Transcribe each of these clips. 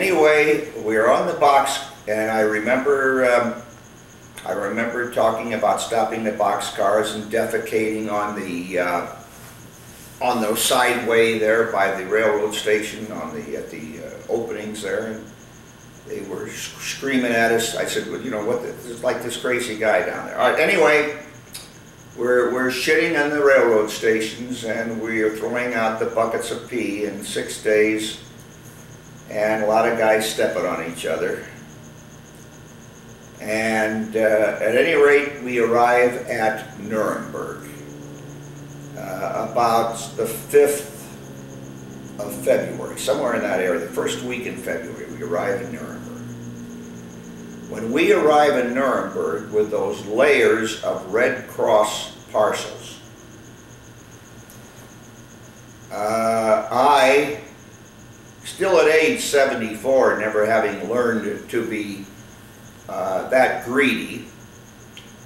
Anyway, we were on the box, and I remember, um, I remember talking about stopping the box cars and defecating on the, uh, on the sideway there by the railroad station, on the, at the uh, openings there, and they were screaming at us. I said, well, you know what, it's like this crazy guy down there. All right, anyway, we're, we're shitting on the railroad stations, and we are throwing out the buckets of pee in six days, and a lot of guys stepping on each other. And uh, at any rate, we arrive at Nuremberg uh, about the 5th of February, somewhere in that area, the first week in February, we arrive in Nuremberg. When we arrive in Nuremberg with those layers of Red Cross parcels, uh, I, still at age 74, never having learned to be uh, that greedy,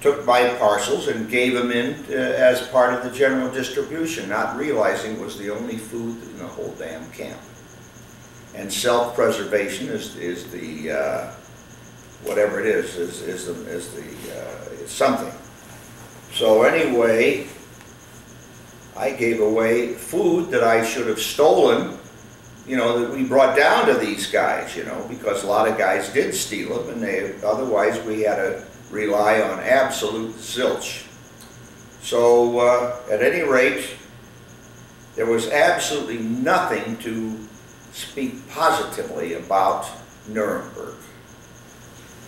took my parcels and gave them in uh, as part of the general distribution, not realizing it was the only food in the whole damn camp. And self-preservation is, is the, uh, whatever it is, is, is the, is the, uh, is something. So anyway, I gave away food that I should have stolen, you know, that we brought down to these guys, you know, because a lot of guys did steal them and they, otherwise we had to rely on absolute zilch. So uh, at any rate, there was absolutely nothing to speak positively about Nuremberg.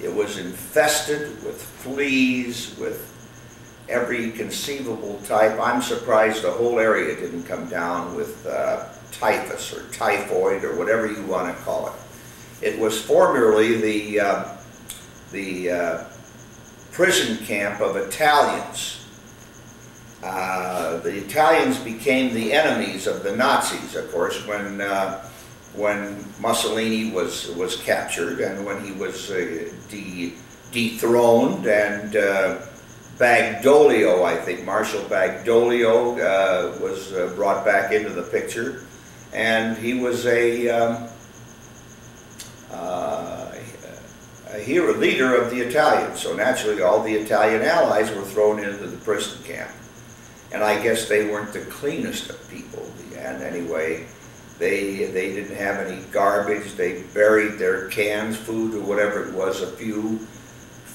It was infested with fleas, with every conceivable type. I'm surprised the whole area didn't come down with uh, typhus or typhoid or whatever you want to call it. It was formerly the, uh, the uh, prison camp of Italians. Uh, the Italians became the enemies of the Nazis, of course, when uh, when Mussolini was was captured and when he was uh, de dethroned and uh, Bagliolo, I think Marshal Badoglio uh, was uh, brought back into the picture, and he was a um, uh, a hero, leader of the Italians. So naturally, all the Italian allies were thrown into the prison camp, and I guess they weren't the cleanest of people. And anyway, they they didn't have any garbage. They buried their cans, food, or whatever it was, a few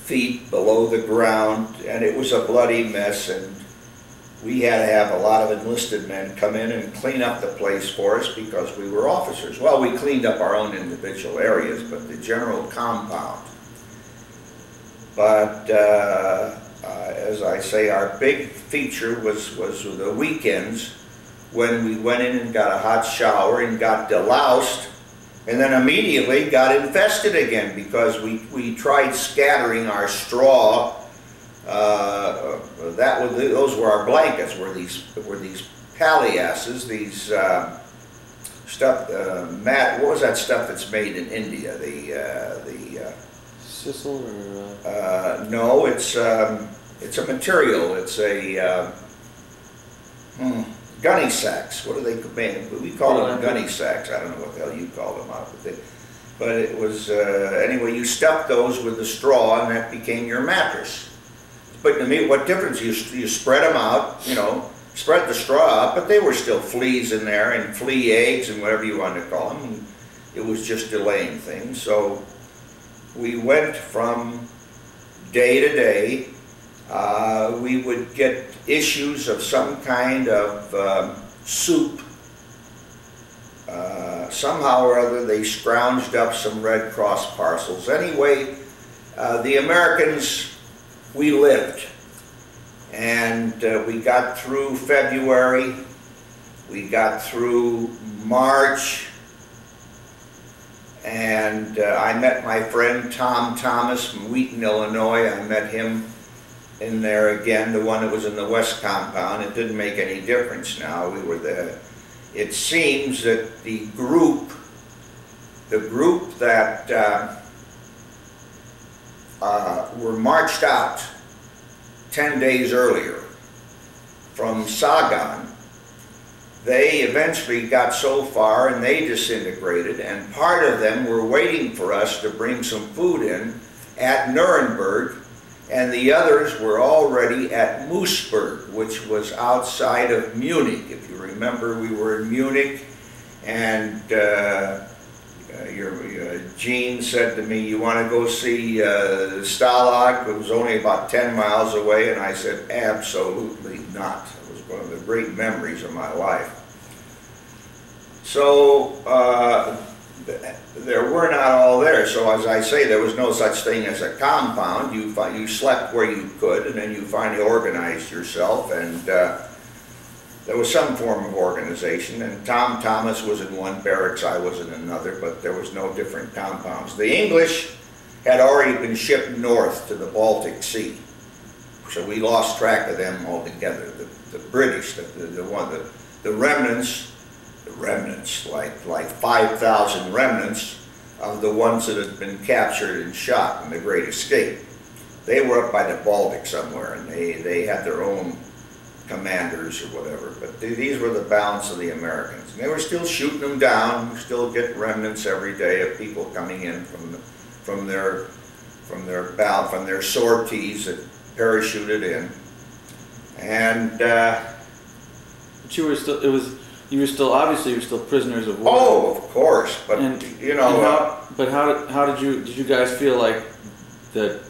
feet below the ground, and it was a bloody mess. And we had to have a lot of enlisted men come in and clean up the place for us because we were officers. Well, we cleaned up our own individual areas, but the general compound. But uh, uh, as I say, our big feature was was the weekends when we went in and got a hot shower and got deloused and then immediately got infested again because we, we tried scattering our straw. Uh, that was, those were our blankets. Were these were these palliasses? These uh, stuff? Uh, mat. What was that stuff that's made in India? The uh, the uh, Sisal or uh, no, it's um, it's a material. It's a uh, hmm, gunny sacks. What do they? We call them gunny sacks. I don't know what the hell you call them out, but, they, but it was uh, anyway. You stuffed those with the straw, and that became your mattress. But to me, what difference? You you spread them out, you know, spread the straw out, but they were still fleas in there and flea eggs and whatever you want to call them. And it was just delaying things. So we went from day to day. Uh, we would get issues of some kind of um, soup. Uh, somehow or other, they scrounged up some Red Cross parcels. Anyway, uh, the Americans, we lived. And uh, we got through February, we got through March, and uh, I met my friend Tom Thomas from Wheaton, Illinois. I met him in there again, the one that was in the west compound. It didn't make any difference now. We were there. It seems that the group, the group that uh, uh, were marched out 10 days earlier from Sagan they eventually got so far and they disintegrated, and part of them were waiting for us to bring some food in at Nuremberg, and the others were already at Moosburg, which was outside of Munich. If you remember, we were in Munich, and uh, uh, your uh, Gene said to me, "You want to go see uh, Stalag?" It was only about ten miles away, and I said, "Absolutely not." It was one of the great memories of my life. So uh, there were not all there. So as I say, there was no such thing as a compound. You you slept where you could, and then you finally organized yourself, and uh, there was some form of organization. And Tom Thomas was in one barracks, I was in another, but there was no different compounds. The English had already been shipped north to the Baltic Sea, so we lost track of them altogether. The, the British, the, the, the one, the, the remnants the remnants, like, like 5,000 remnants of the ones that had been captured and shot in the Great Escape. They were up by the Baltic somewhere, and they, they had their own commanders or whatever. But th- these were the balance of the Americans. And they were still shooting them down. You still get remnants every day of people coming in from, the, from their from their bow, from their sorties that parachuted in. And uh, But you were still. It was. You were still obviously you were still prisoners of war. oh, of course, but And- you know. And uh, how, but how did how did you did you guys feel like that?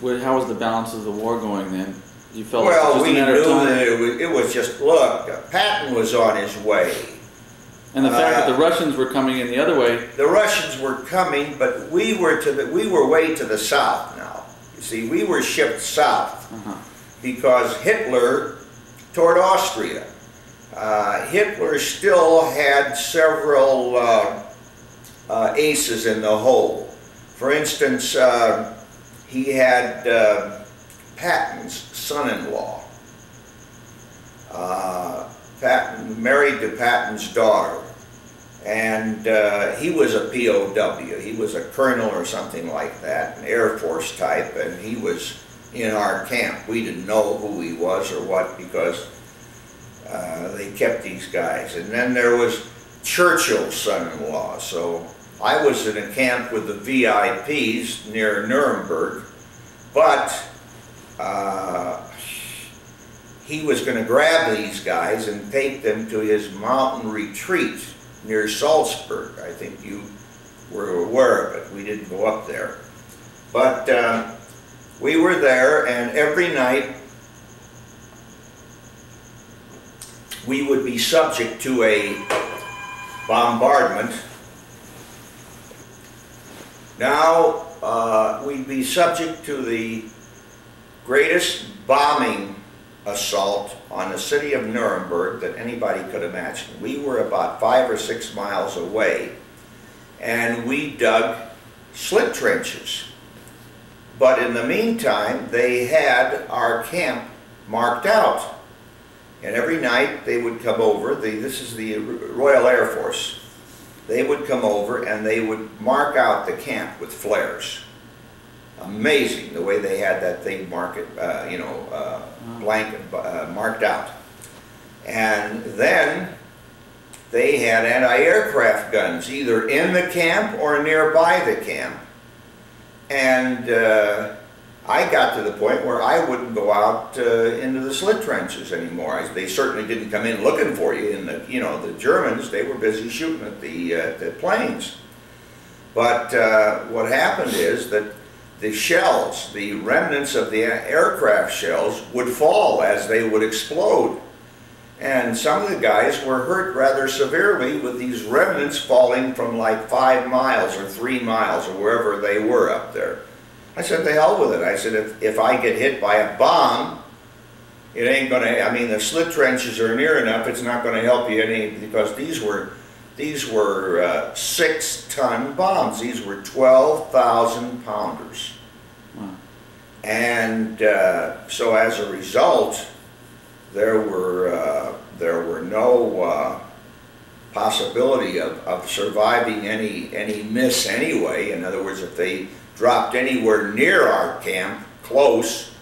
How was the balance of the war going then? You felt it was Well, just we a matter knew of time, that it was, it was just, look, Patton was on his way. and the fact that uh, the Russians were coming in the other way. The Russians were coming, but we were to the, we were way to the south now. You see, we were shipped south Uh-huh. because Hitler toward Austria. Uh, Hitler still had several uh, uh, aces in the hole. For instance, uh, he had uh, Patton's son-in-law. Uh, Patton married to Patton's daughter, and uh, he was a POW. He was a colonel or something like that, an Air Force type, and he was in our camp. We didn't know who he was or what because uh, they kept these guys. And then there was Churchill's son-in-law. So I was in a camp with the VIPs near Nuremberg, but uh, he was going to grab these guys and take them to his mountain retreat near Salzburg. I think you were aware of it. We didn't go up there. But uh, we were there, and every night we would be subject to a bombardment. Now, uh, we'd be subject to the greatest bombing assault on the city of Nuremberg that anybody could imagine. We were about five or six miles away, and we dug slit trenches. But in the meantime, they had our camp marked out. And every night they would come over, the, this is the Royal Air Force, they would come over and they would mark out the camp with flares. Amazing the way they had that thing marked, uh, you know, uh, blanket, uh, marked out. And then they had anti-aircraft guns either in the camp or nearby the camp. And uh, I got to the point where I wouldn't go out uh, into the slit trenches anymore. I, they certainly didn't come in looking for you. In the, you know, the Germans, they were busy shooting at the, uh, the planes. But uh, what happened is that the shells, the remnants of the aircraft shells, would fall as they would explode. And some of the guys were hurt rather severely with these remnants falling from like five miles or three miles or wherever they were up there. I said, the hell with it. I said, if, if I get hit by a bomb, it ain't gonna, I mean, the slit trenches are near enough, it's not gonna help you any, because these were, these were uh, six-ton bombs. These were 12,000 pounders. Wow. And uh, so as a result, there were, uh, there were no uh, possibility of, of surviving any, any miss anyway. In other words, if they dropped anywhere near our camp, close,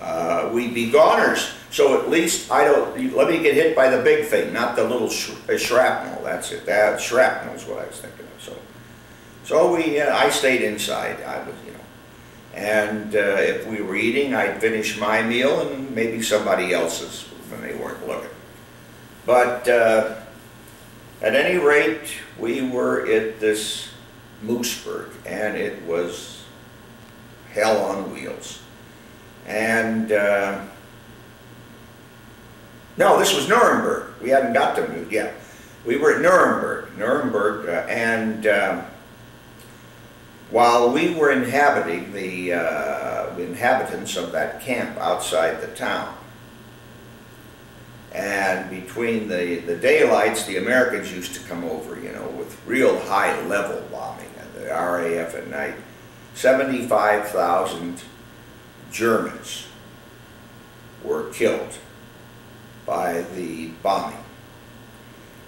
uh, we'd be goners. So at least I don't, let me get hit by the big thing, not the little sh- uh, shrapnel, that's it, that shrapnel's what I was thinking of, so. So we, uh, I stayed inside, I was, you know, and uh, if we were eating, I'd finish my meal and maybe somebody else's when they weren't looking. But uh, at any rate, we were at this Moosburg, and it was hell on wheels. And uh, no, this was Nuremberg. We hadn't got to Moot yet. We were at Nuremberg, Nuremberg, uh, and um, while we were inhabiting the uh, inhabitants of that camp outside the town, and between the, the daylights, the Americans used to come over, you know, with real high level bombing, and the RAF at night. 75,000 Germans were killed by the bombing.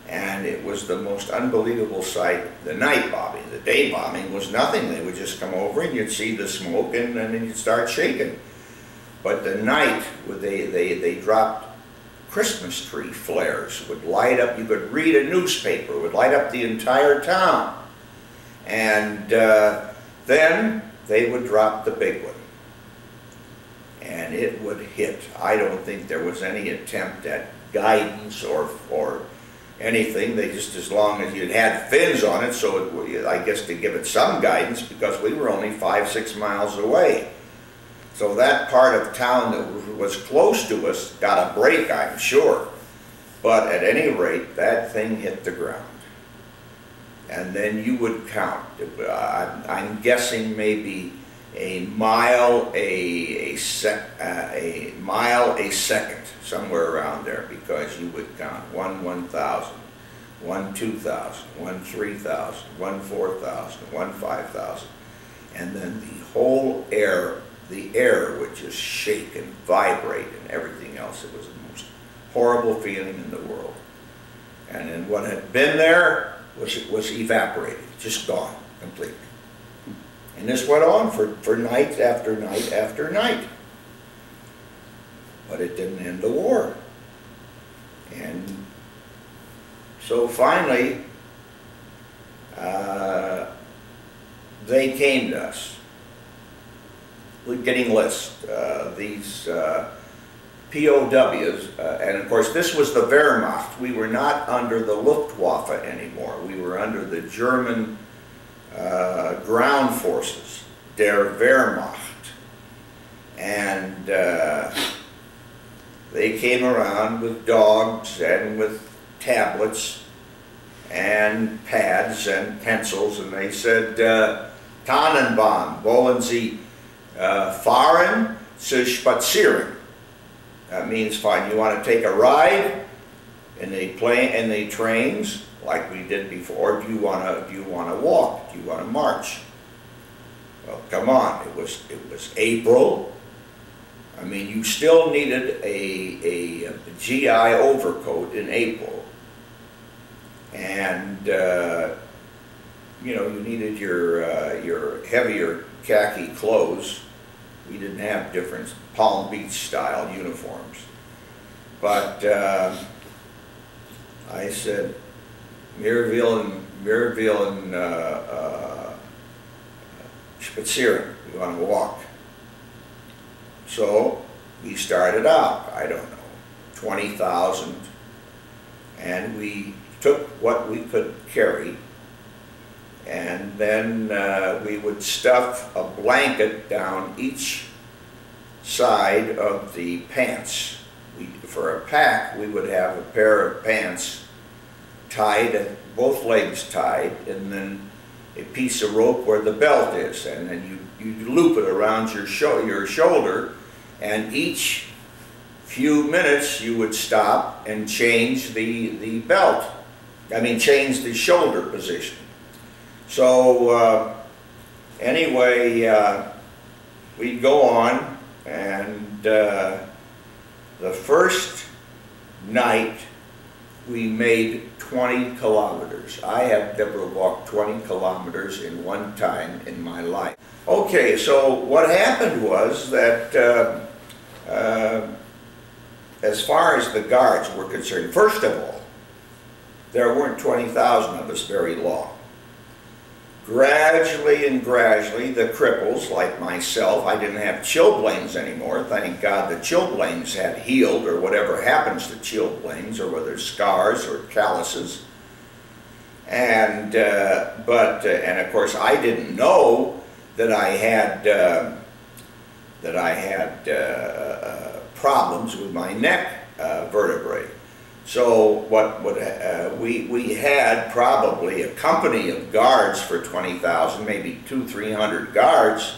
And it was the most unbelievable sight, the night bombing. The day bombing was nothing. They would just come over and you'd see the smoke and, and then you'd start shaking. But the night, they, they, they dropped Christmas tree flares, would light up, you could read a newspaper, would light up the entire town. And uh, then they would drop the big one. And it would hit. I don't think there was any attempt at guidance or, or anything. They just, as long as you'd had fins on it, so it, I guess to give it some guidance, because we were only five, six miles away. So that part of town that was close to us got a break, I'm sure. But at any rate, that thing hit the ground. And then you would count. Uh, I'm guessing maybe a mile a, a sec, uh, a mile a second, somewhere around there, because you would count one one thousand, one two thousand, one three thousand, one four thousand, one five thousand. And then the whole air, the air would just shake and vibrate and everything else. It was the most horrible feeling in the world. And then what had been there was, was evaporated, just gone completely. And this went on for, for night after night after night. But it didn't end the war. And so finally, uh, they came to us. We're getting lists, uh, these uh, POWs, uh, and of course, this was the Wehrmacht. We were not under the Luftwaffe anymore. We were under the German uh, ground forces, der Wehrmacht. And uh, they came around with dogs and with tablets and pads and pencils, and they said, uh, Tannenbaum, wollen Sie uh, fahren zu spazieren? That means fine. You want to take a ride in the plane in the trains like we did before. Do you want to do you want to walk? Do you want to march? Well, come on. It was it was April. I mean, you still needed a, a, GI overcoat in April, and uh, you know you needed your uh, your heavier khaki clothes. We didn't have different Palm Beach style uniforms, but uh, I said, Mirville and Mirville and uh, uh, Spazieren, we want to walk. So we started out, I don't know, 20,000, and we took what we could carry, and then uh, we would stuff a blanket down each side of the pants. We, for a pack, we would have a pair of pants tied, both legs tied, and then a piece of rope where the belt is, and then you, you loop it around your, sho- your shoulder, and each few minutes you would stop and change the, the belt. I mean, change the shoulder position. So, uh, anyway, uh, we'd go on, and uh, the first night we made 20 kilometers. I have never walked 20 kilometers in one time in my life. Okay, so what happened was that uh, uh, as far as the guards were concerned, first of all, there weren't 20,000 of us very long. Gradually and gradually, the cripples, like myself, I didn't have chilblains anymore. Thank God the chilblains had healed, or whatever happens to chilblains, or whether scars or calluses. And, uh, but, uh, and of course, I didn't know that I had, uh, that I had uh, uh, problems with my neck uh, vertebrae. So what would, uh, we, we had probably a company of guards for 20,000, maybe two, 300 guards.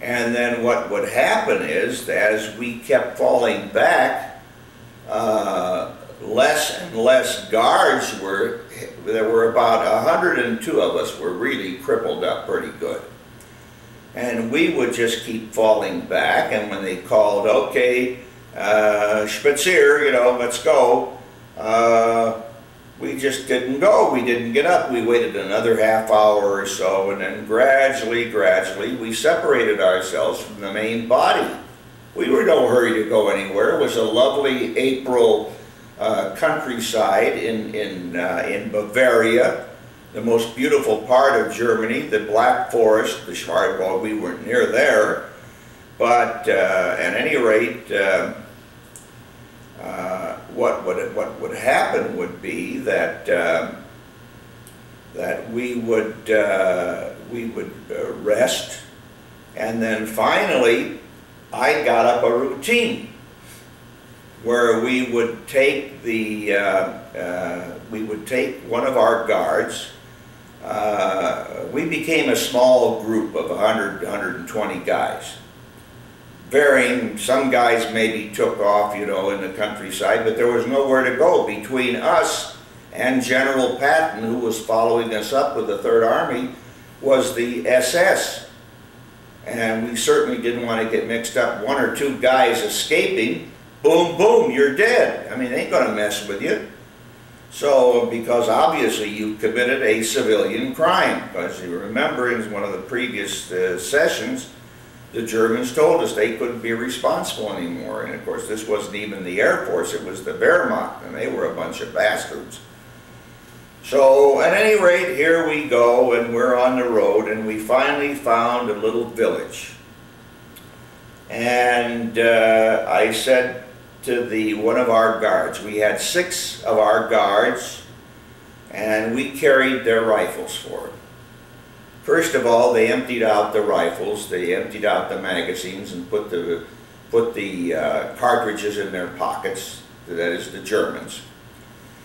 And then what would happen is, as we kept falling back, uh, less and less guards were, there were about 102 of us were really crippled up pretty good. And we would just keep falling back, and when they called, okay, uh, Spitzier, you know, let's go, uh, we just didn't go. We didn't get up. We waited another half hour or so, and then gradually, gradually, we separated ourselves from the main body. We were no hurry to go anywhere. It was a lovely April uh, countryside in in uh, in Bavaria, the most beautiful part of Germany. The Black Forest, the Schwarzwald. We weren't near there, but uh, at any rate. Uh, what would what would happen would be that uh, that we would uh, we would uh, rest, and then finally, I got up a routine where we would take the uh, we would take one of our guards. we became a small group of 100 120 guys varying, some guys maybe took off, you know, in the countryside, but there was nowhere to go between us and General Patton, who was following us up with the Third Army, was the SS. And we certainly didn't want to get mixed up. One or two guys escaping, boom, boom, you're dead. I mean, they ain't going to mess with you. So, because obviously you committed a civilian crime, because you remember in one of the previous uh, sessions, the Germans told us they couldn't be responsible anymore. And of course, this wasn't even the Air Force, it was the Wehrmacht, and they were a bunch of bastards. So, at any rate, here we go, and we're on the road, and we finally found a little village. And uh, I said to the one of our guards, we had six of our guards, and we carried their rifles for them. First of all, they emptied out the rifles, they emptied out the magazines and put the, put the uh, cartridges in their pockets, that is the Germans.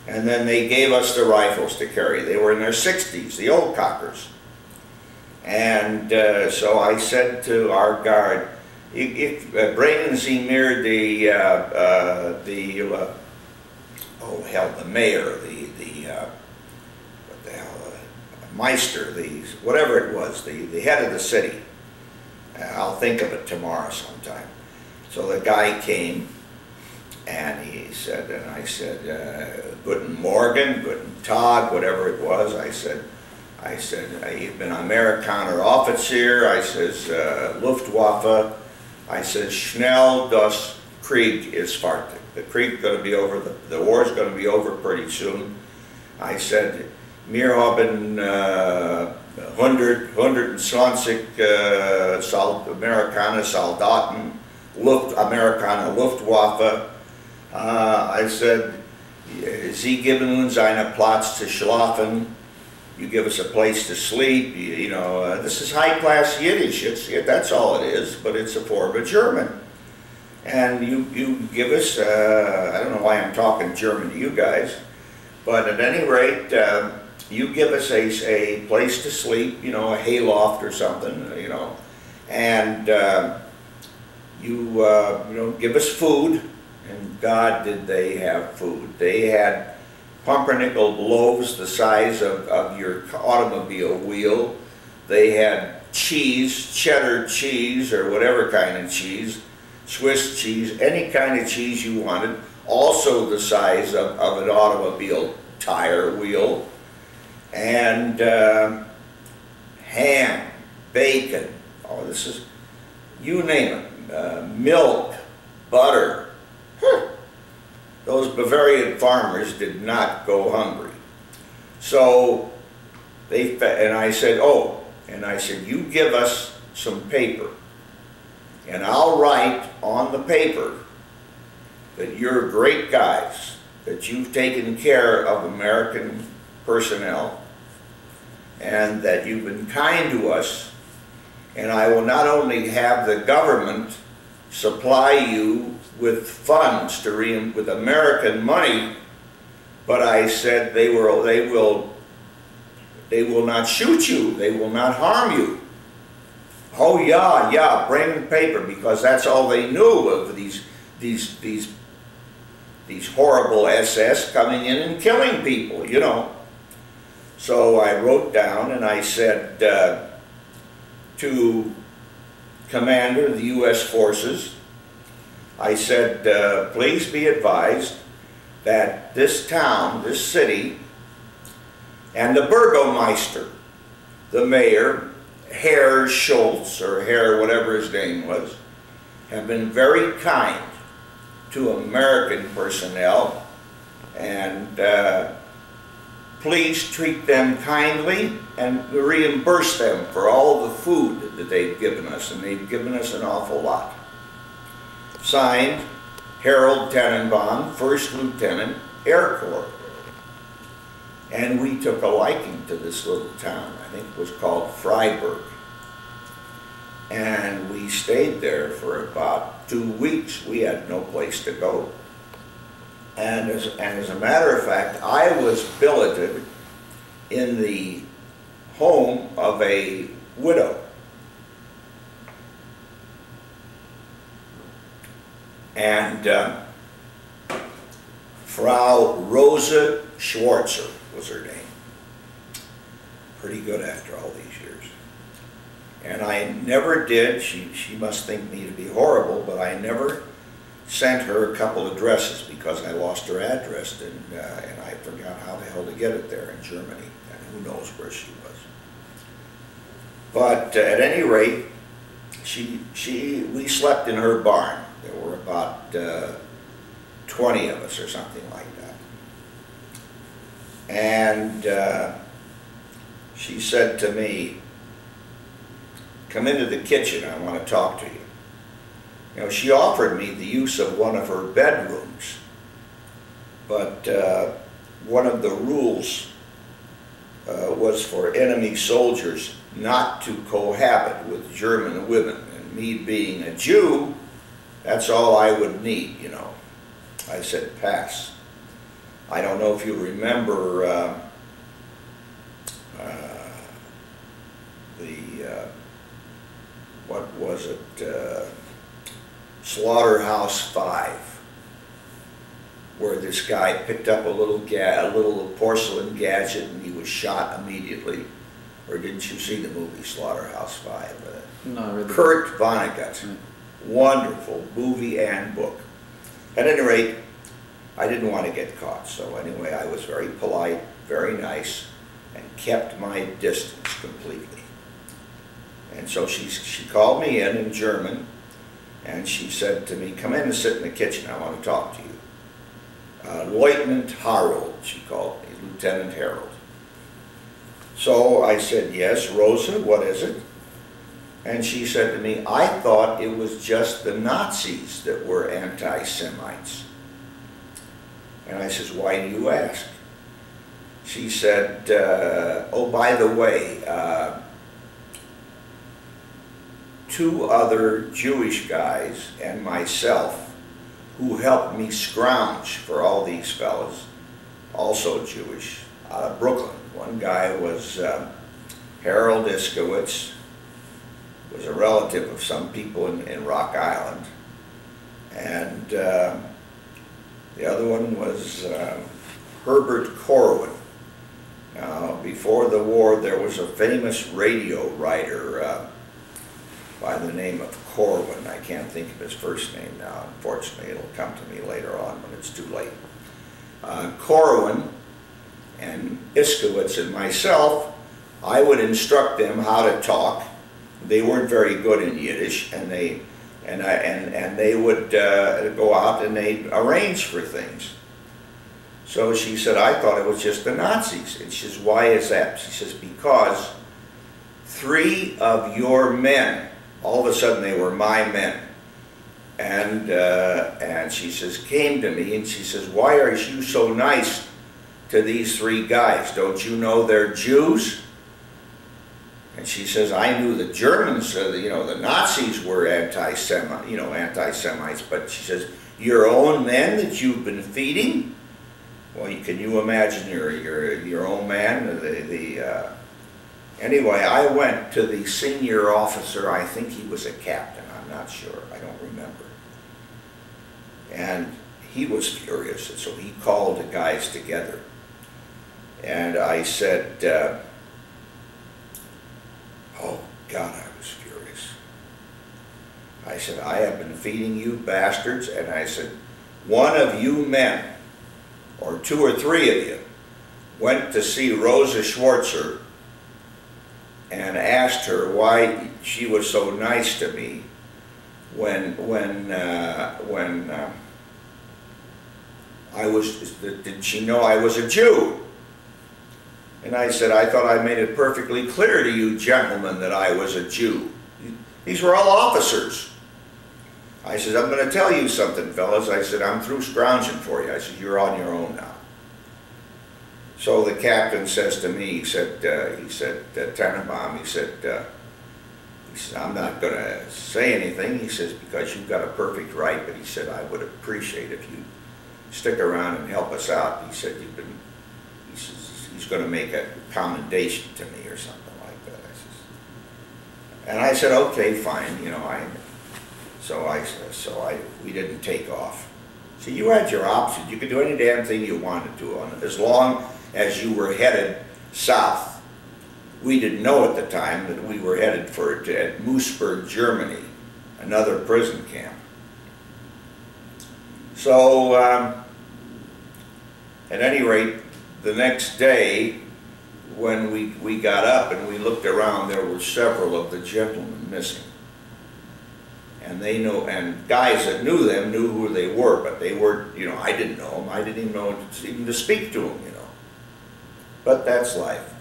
And then they gave us the rifles to carry. They were in their 60s, the old cockers. And uh, so I said to our guard, if, uh, the, uh, uh, the, uh, oh hell, the mayor, the, the, Meister, the whatever it was, the, the head of the city. Uh, I'll think of it tomorrow sometime. So the guy came and he said, and I said, uh, Guten Morgen, Guten Tag, whatever it was. I said, I said, I've been Amerikaner Offizier. I says, uh, Luftwaffe. I said, Schnell das Krieg is fertig. The Krieg's going to be over, the, the war's going to be over pretty soon. I said, Wir haben äh, 100, 120 äh, Sol Amerikaner Soldaten, Luft, Amerikaner Luftwaffe. Uh, I said, Sie geben uns einen Platz zu schlafen. You give us a place to sleep. You, you know, uh, this is high-class Yiddish. It's, it, that's all it is, but it's a form of German. And you, you give us, uh, I don't know why I'm talking German to you guys, but at any rate, uh, you give us a, a place to sleep, you know, a hayloft or something, you know, and uh, you, uh, you know, give us food, and God did they have food. They had pumpernickel loaves the size of, of your automobile wheel. They had cheese, cheddar cheese, or whatever kind of cheese, Swiss cheese, any kind of cheese you wanted, also the size of, of an automobile tire wheel and uh, ham, bacon, oh, this is, you name it, uh, milk, butter. Huh. those Bavarian farmers did not go hungry. So they, and I said, oh, and I said, you give us some paper. And I'll write on the paper that you're great guys, that you've taken care of American personnel, and that you've been kind to us, and I will not only have the government supply you with funds to re, with American money, but I said they will, they will, they will not shoot you, they will not harm you. Oh, yeah, yeah, bring paper, because that's all they knew of these, these, these, these horrible SS coming in and killing people, you know. So I wrote down and I said uh, to Commander of the U.S. Forces, I said, uh, please be advised that this town, this city, and the Burgomeister, the mayor, Herr Schultz, or Herr whatever his name was, have been very kind to American personnel, and uh, please treat them kindly and reimburse them for all the food that they've given us, and they've given us an awful lot. Signed, Harold Tenenbom, First Lieutenant, Air Corps. And we took a liking to this little town. I think it was called Freiburg. And we stayed there for about two weeks. We had no place to go. And as, and as a matter of fact, I was billeted in the home of a widow. And uh, Frau Rosa Schwarzer was her name. Pretty good after all these years. And I never did, she, she must think me to be horrible, but I never sent her a couple of dresses because I lost her address and, uh, and I forgot how the hell to get it there in Germany. And who knows where she was. But uh, at any rate, she, she, we slept in her barn. There were about uh, 20 of us or something like that. And uh, she said to me, come into the kitchen, I want to talk to you. You know, she offered me the use of one of her bedrooms, but uh, one of the rules uh, was for enemy soldiers not to cohabit with German women. And me being a Jew, that's all I would need, you know. I said, pass. I don't know if you remember uh, uh, the, uh, what was it, uh, Slaughterhouse Five, where this guy picked up a little ga- a little porcelain gadget and he was shot immediately. Or didn't you see the movie Slaughterhouse Five? Uh, No, the. Kurt Vonnegut. Right. Wonderful movie and book. At any rate, I didn't want to get caught, so anyway, I was very polite, very nice, and kept my distance completely. And so she, she called me in in German, and she said to me, come in and sit in the kitchen, I want to talk to you. Uh, Lieutenant Harold, she called me, Lieutenant Harold. So I said, yes, Rosa, what is it? And she said to me, I thought it was just the Nazis that were anti-Semites. And I says, why do you ask? She said, uh, oh, by the way, uh, two other Jewish guys and myself who helped me scrounge for all these fellows, also Jewish, out of Brooklyn. One guy was uh, Harold Iskowitz, was a relative of some people in, in Rock Island. And uh, the other one was uh, Herbert Corwin. Now, before the war, there was a famous radio writer uh, by the name of Corwin. I can't think of his first name now. Unfortunately, it'll come to me later on when it's too late. Uh, Corwin and Iskowitz and myself, I would instruct them how to talk. They weren't very good in Yiddish, and they And I, and, and they would, uh, go out and they'd arrange for things. So she said, I thought it was just the Nazis. And she says, why is that? She says, because three of your men, all of a sudden they were my men. And, uh, and she says, came to me and she says, why are you so nice to these three guys? Don't you know they're Jews? And she says, I knew the Germans, uh, you know, the Nazis were anti-Semite, you know, anti-Semites, but she says, your own men that you've been feeding? Well, can you imagine your, your, your own man, the, the, uh, anyway, I went to the senior officer, I think he was a captain, I'm not sure, I don't remember. And he was furious, and so he called the guys together. And I said, uh, oh, God, I was furious. I said, I have been feeding you bastards, and I said, one of you men, or two or three of you, went to see Rosa Schwarzer and asked her why she was so nice to me when, when, uh, when, uh, I was, did she know I was a Jew? And I said, I thought I made it perfectly clear to you gentlemen that I was a Jew. These were all officers. I said, I'm gonna tell you something, fellas. I said, I'm through scrounging for you. I said, you're on your own now. So the captain says to me, he said, uh, he said, uh, he said, uh, he said, I'm not gonna say anything. He says, because you've got a perfect right, but he said, I would appreciate if you stick around and help us out. He said, you've been, he says, he's gonna make a commendation to me or something like that. I says, and I said, okay, fine, you know, I, so I, so I, we didn't take off. So you had your options, you could do any damn thing you wanted to on it, as long as you were headed south. We didn't know at the time that we were headed for, at Moosburg, Germany, another prison camp. So, um, at any rate, the next day, when we, we got up and we looked around, there were several of the gentlemen missing. And they know, and guys that knew them knew who they were, but they weren't, you know, I didn't know them. I didn't even know to- even to speak to them, you know. But that's life.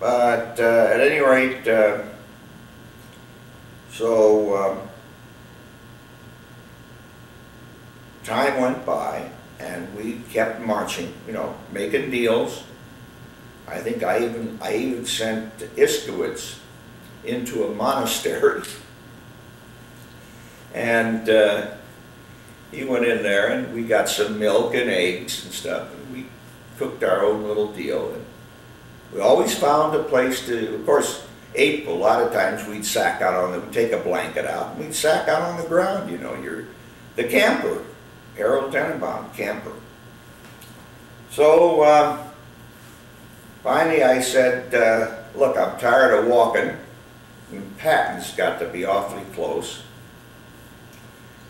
But uh, at any rate, uh, so um, time went by and we kept marching, you know, making deals. I think I even, I even sent Iskowitz into a monastery. And uh, he went in there and we got some milk and eggs and stuff. Cooked our own little deal. And we always found a place to, of course, April, a lot of times we'd sack out on the, we'd take a blanket out and we'd sack out on the ground, you know, you're the camper, Harold Tenenbom, camper. So, um, finally I said, uh, look, I'm tired of walking, and Patton's got to be awfully close.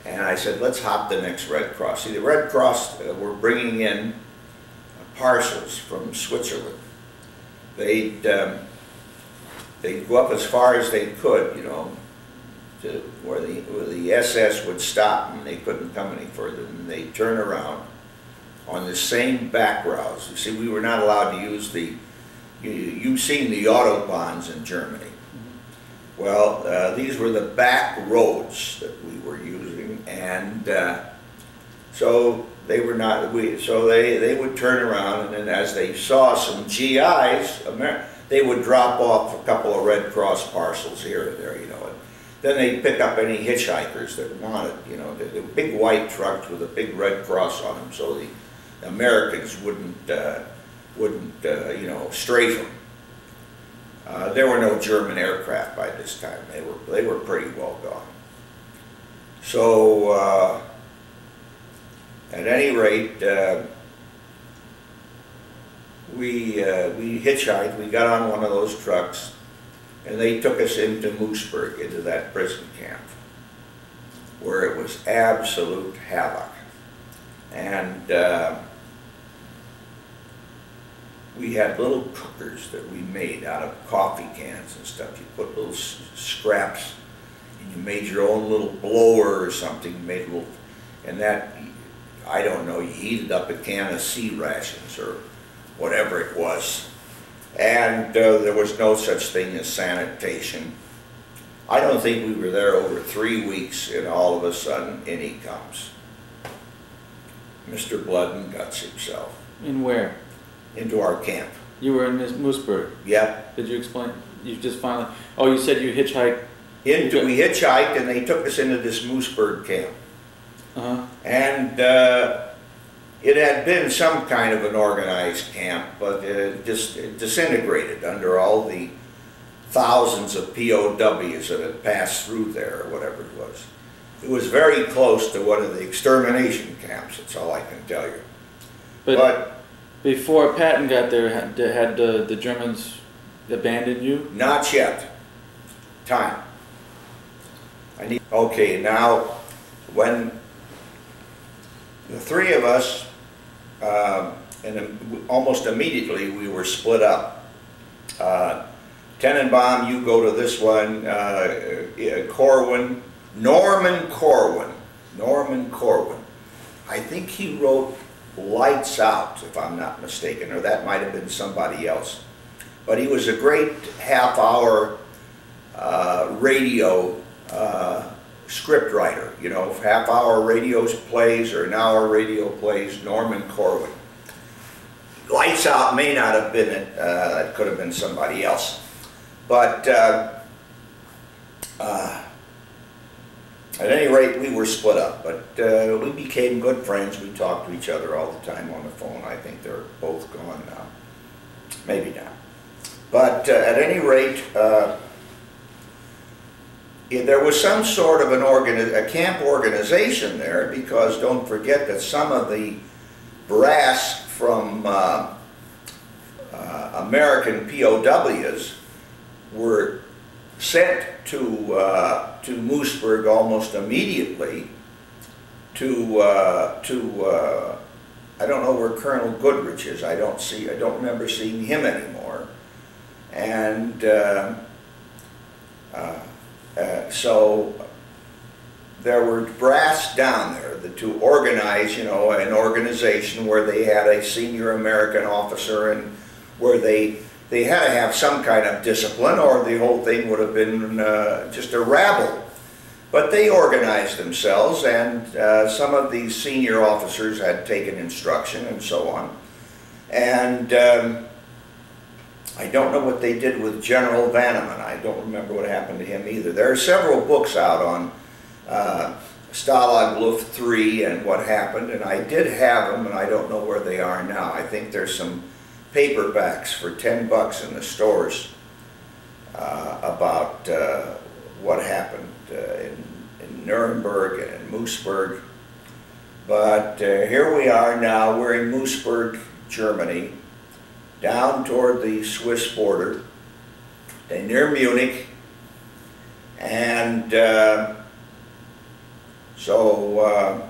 And I said, let's hop the next Red Cross. See, the Red Cross uh, were bringing in parcels from Switzerland. They'd, um, they'd go up as far as they could, you know, to where the, where the SS would stop and they couldn't come any further. And they'd turn around on the same back routes. You see, we were not allowed to use the, you, you've seen the autobahns in Germany. Well, uh, these were the back roads that we were using, and uh, so they were not. We so they they would turn around, and then as they saw some GIs, Amer- they would drop off a couple of Red Cross parcels here and there, you know. And then they'd pick up any hitchhikers that wanted, you know, the, the big white trucks with a big Red Cross on them, so the Americans wouldn't uh, wouldn't uh, you know strafe them. Uh, there were no German aircraft by this time. They were they were pretty well gone. So uh, at any rate, uh, we uh, we hitchhiked. We got on one of those trucks, and they took us into Moosburg, into that prison camp, where it was absolute havoc, and. Uh, we had little cookers that we made out of coffee cans and stuff. You put little scraps and you made your own little blower or something, made little, and that, I don't know, you heated up a can of C rations or whatever it was. And uh, there was no such thing as sanitation. I don't think we were there over three weeks and all of a sudden in he comes. Mr. Blood and Guts himself In where? into our camp. You were in Moosburg. Yep, Did you explain? You just finally. Oh, you said you hitchhiked. into, we hitchhiked and they took us into this Moosburg camp. Uh huh. And uh, it had been some kind of an organized camp, but it just it disintegrated under all the thousands of POWs that had passed through there, or whatever it was. It was very close to one of the extermination camps, that's all I can tell you. But, But before Patton got there, had, had the, the Germans abandoned you? not yet. Time. I need, okay, now, when the three of us, um, and almost immediately, we were split up. Uh, Tenenbom, you go to this one, uh, uh, Corwin, Norman Corwin, Norman Corwin. I think he wrote Lights Out, if I'm not mistaken, or that might have been somebody else. But he was a great half-hour uh, radio uh, script writer, you know, half-hour radio plays or an hour radio plays, Norman Corwin. Lights Out may not have been it, uh, it could have been somebody else. But uh, uh, at any rate, we were split up, but uh, we became good friends. We talked to each other all the time on the phone. I think they're both gone now. Maybe not. But uh, at any rate, uh, there was some sort of an organi- a camp organization there because don't forget that some of the brass from uh, uh, American POWs were sent to uh, to Moosburg almost immediately to uh, to uh, I don't know where Colonel Goodrich is. I don't see I don't remember seeing him anymore, and uh, so there were brass down there the, to organize, you know, an organization where they had a senior American officer and where they they had to have some kind of discipline, or the whole thing would have been uh, just a rabble. But they organized themselves, and uh, some of these senior officers had taken instruction and so on. And um, I don't know what they did with General Vanaman. I don't remember what happened to him either. There are several books out on uh, Stalag Luft 3 and what happened, and I did have them, and I don't know where they are now. I think there's some paperbacks for 10 bucks in the stores uh, about uh, what happened uh, in, in Nuremberg and in Moosburg. But uh, here we are now, we're in Moosburg, Germany, down toward the Swiss border, near Munich. And uh, so uh,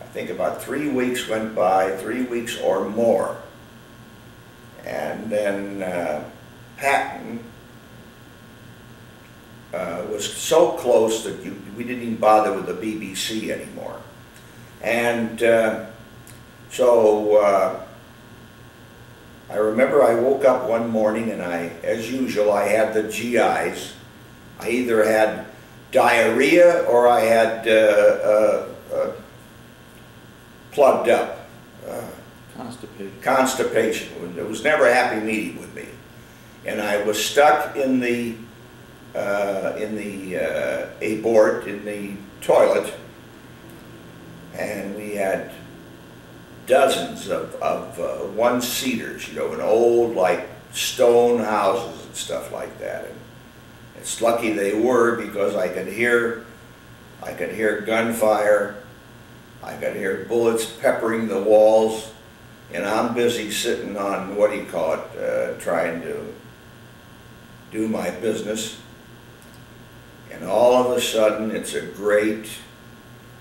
I think about three weeks went by, three weeks or more. And then uh, Patton uh, was so close that you, we didn't even bother with the BBC anymore. And uh, so uh, I remember I woke up one morning and I, as usual, I had the GIs. I either had diarrhea or I had uh, uh, uh, plugged up. Uh, Constipated. constipation. It was never a happy meeting with me. And I was stuck in the, uh, in the uh, abort, in the toilet, and we had dozens of, of uh, one-seaters, you know, and old, like, stone houses and stuff like that. And it's lucky they were because I could hear, I could hear gunfire, I could hear bullets peppering the walls, and I'm busy sitting on, what do you call it, uh, trying to do my business. And all of a sudden, it's a great,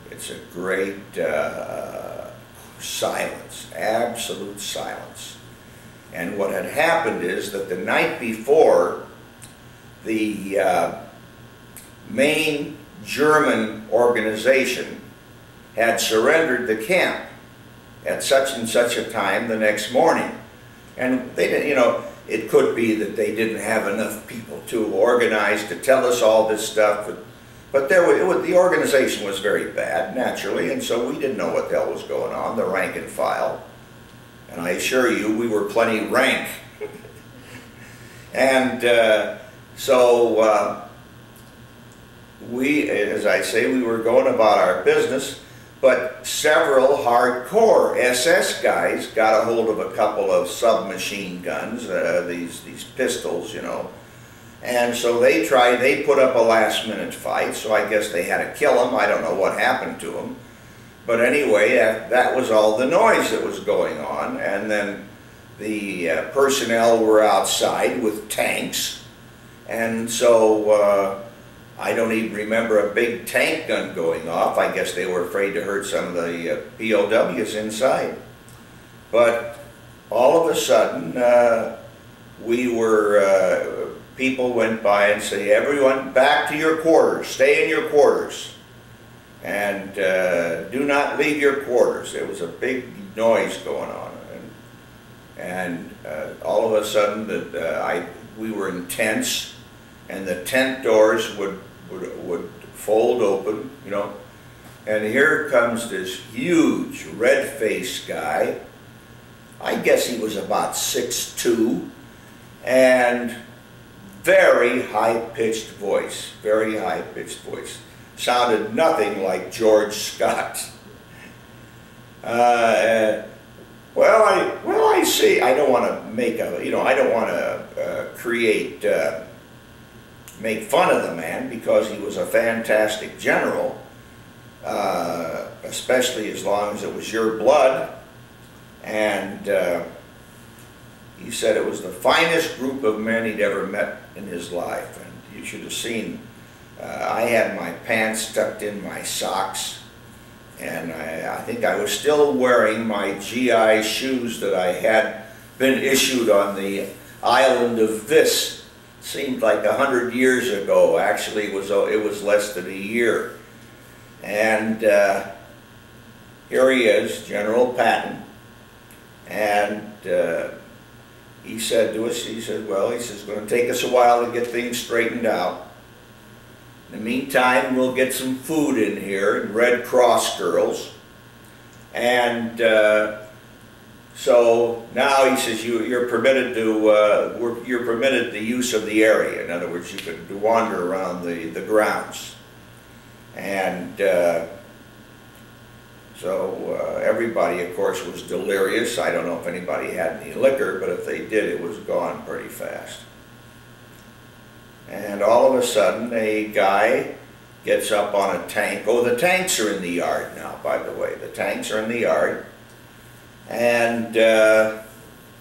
it's a great uh, silence, absolute silence. And what had happened is that the night before, the uh, main German organization had surrendered the camp at such and such a time the next morning. And they didn't, you know, it could be that they didn't have enough people to organize to tell us all this stuff. But, but there was, the organization was very bad, naturally, and so we didn't know what the hell was going on, the rank and file. And I assure you, we were plenty rank. and uh, so uh, we, as I say, we were going about our business, but several hardcore SS guys got a hold of a couple of submachine guns, uh, these, these pistols, you know. And so they tried, they put up a last minute fight, so I guess they had to kill them. I don't know what happened to them. But anyway, that, that was all the noise that was going on. And then the uh, personnel were outside with tanks. And so uh, I don't even remember a big tank gun going off. I guess they were afraid to hurt some of the uh, POWs inside. But all of a sudden, uh, we were, uh, people went by and say, everyone back to your quarters, stay in your quarters. And uh, do not leave your quarters. There was a big noise going on. And, and uh, all of a sudden, that uh, I, we were in tents, and the tent doors would would, would fold open, you know, and here comes this huge red-faced guy. I guess he was about 6'2", and very high-pitched voice, very high-pitched voice. Sounded nothing like George Scott. Uh, well, I well I see. I don't want to make a you know I don't want to uh, create uh, make fun of the man because he was a fantastic general, uh, especially as long as it was your blood. And uh, he said it was the finest group of men he'd ever met in his life. And you should have seen, uh, I had my pants tucked in my socks. And I, I think I was still wearing my GI shoes that I had been issued on the island of Vis seemed like a hundred years ago. Actually, it was, it was less than a year. And uh, here he is, General Patton. And uh, he said to us, he said, well, he says, it's going to take us a while to get things straightened out. In the meantime, we'll get some food in here, and Red Cross girls. And uh, so now he says you, you're permitted to, uh, you're permitted the use of the area. In other words, you could wander around the, the grounds. And uh, so uh, everybody, of course, was delirious. I don't know if anybody had any liquor, but if they did, it was gone pretty fast. And all of a sudden, a guy gets up on a tank. Oh, the tanks are in the yard now, by the way. The tanks are in the yard and uh,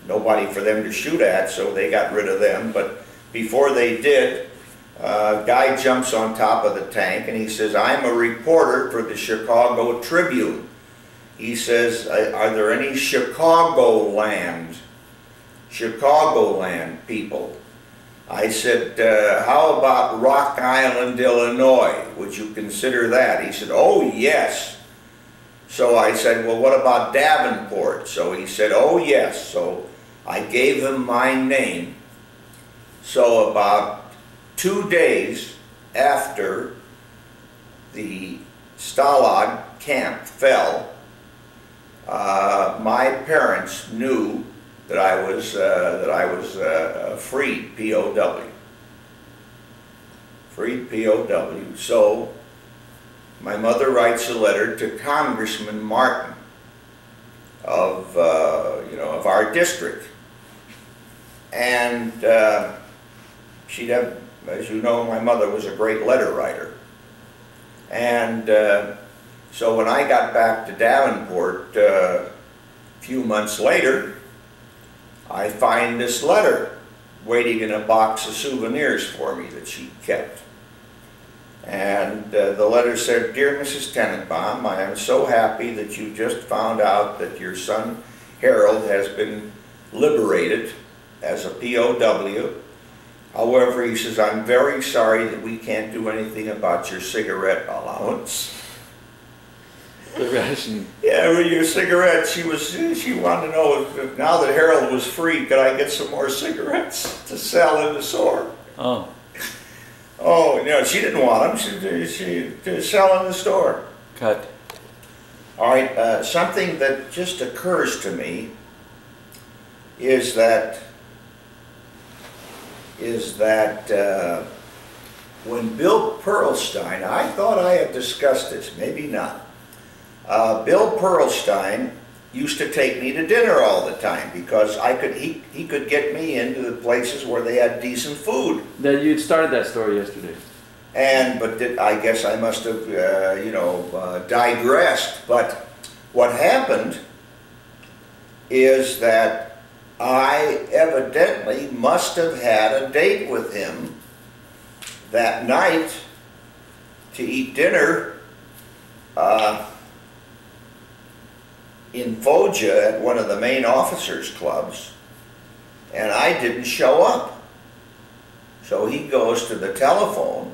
nobody for them to shoot at, so they got rid of them. But before they did, a guy jumps on top of the tank and he says, I'm a reporter for the Chicago Tribune. He says, are there any Chicagoland, Chicagoland people? I said, uh, how about Rock Island, Illinois? Would you consider that? He said, oh yes. So I said, well, what about Davenport? So he said, oh, yes. So I gave him my name. So about two days after the Stalag camp fell, uh, my parents knew that I was uh, that I was uh, a freed POW. Freed POW. So my mother writes a letter to Congressman Martin of, uh, you know, of our district. And uh, she'd have, as you know, my mother was a great letter writer. And so when I got back to Davenport uh, a few months later, I find this letter waiting in a box of souvenirs for me that she kept. And uh, the letter said, Dear Mrs. Tenenbom, I am so happy that you just found out that your son Harold has been liberated as a POW. However, he says, I'm very sorry that we can't do anything about your cigarette allowance. The ration. Yeah, with your cigarettes, she was, she wanted to know, if now that Harold was free, could I get some more cigarettes to sell in the store? Oh. Oh, no, she didn't want them, she, she, to sell in the store. Cut. All right, uh, something that just occurs to me is that, is that, uh, when Bill Pearlstein, I thought I had discussed this, maybe not. Uh, Bill Pearlstein used to take me to dinner all the time because I could, he, he could get me into the places where they had decent food. That you'd started that story yesterday. And, but did, I guess I must have, uh, you know, uh, digressed. But what happened is that I evidently must have had a date with him that night to eat dinner uh, in Foggia at one of the main officers' clubs, and I didn't show up. So he goes to the telephone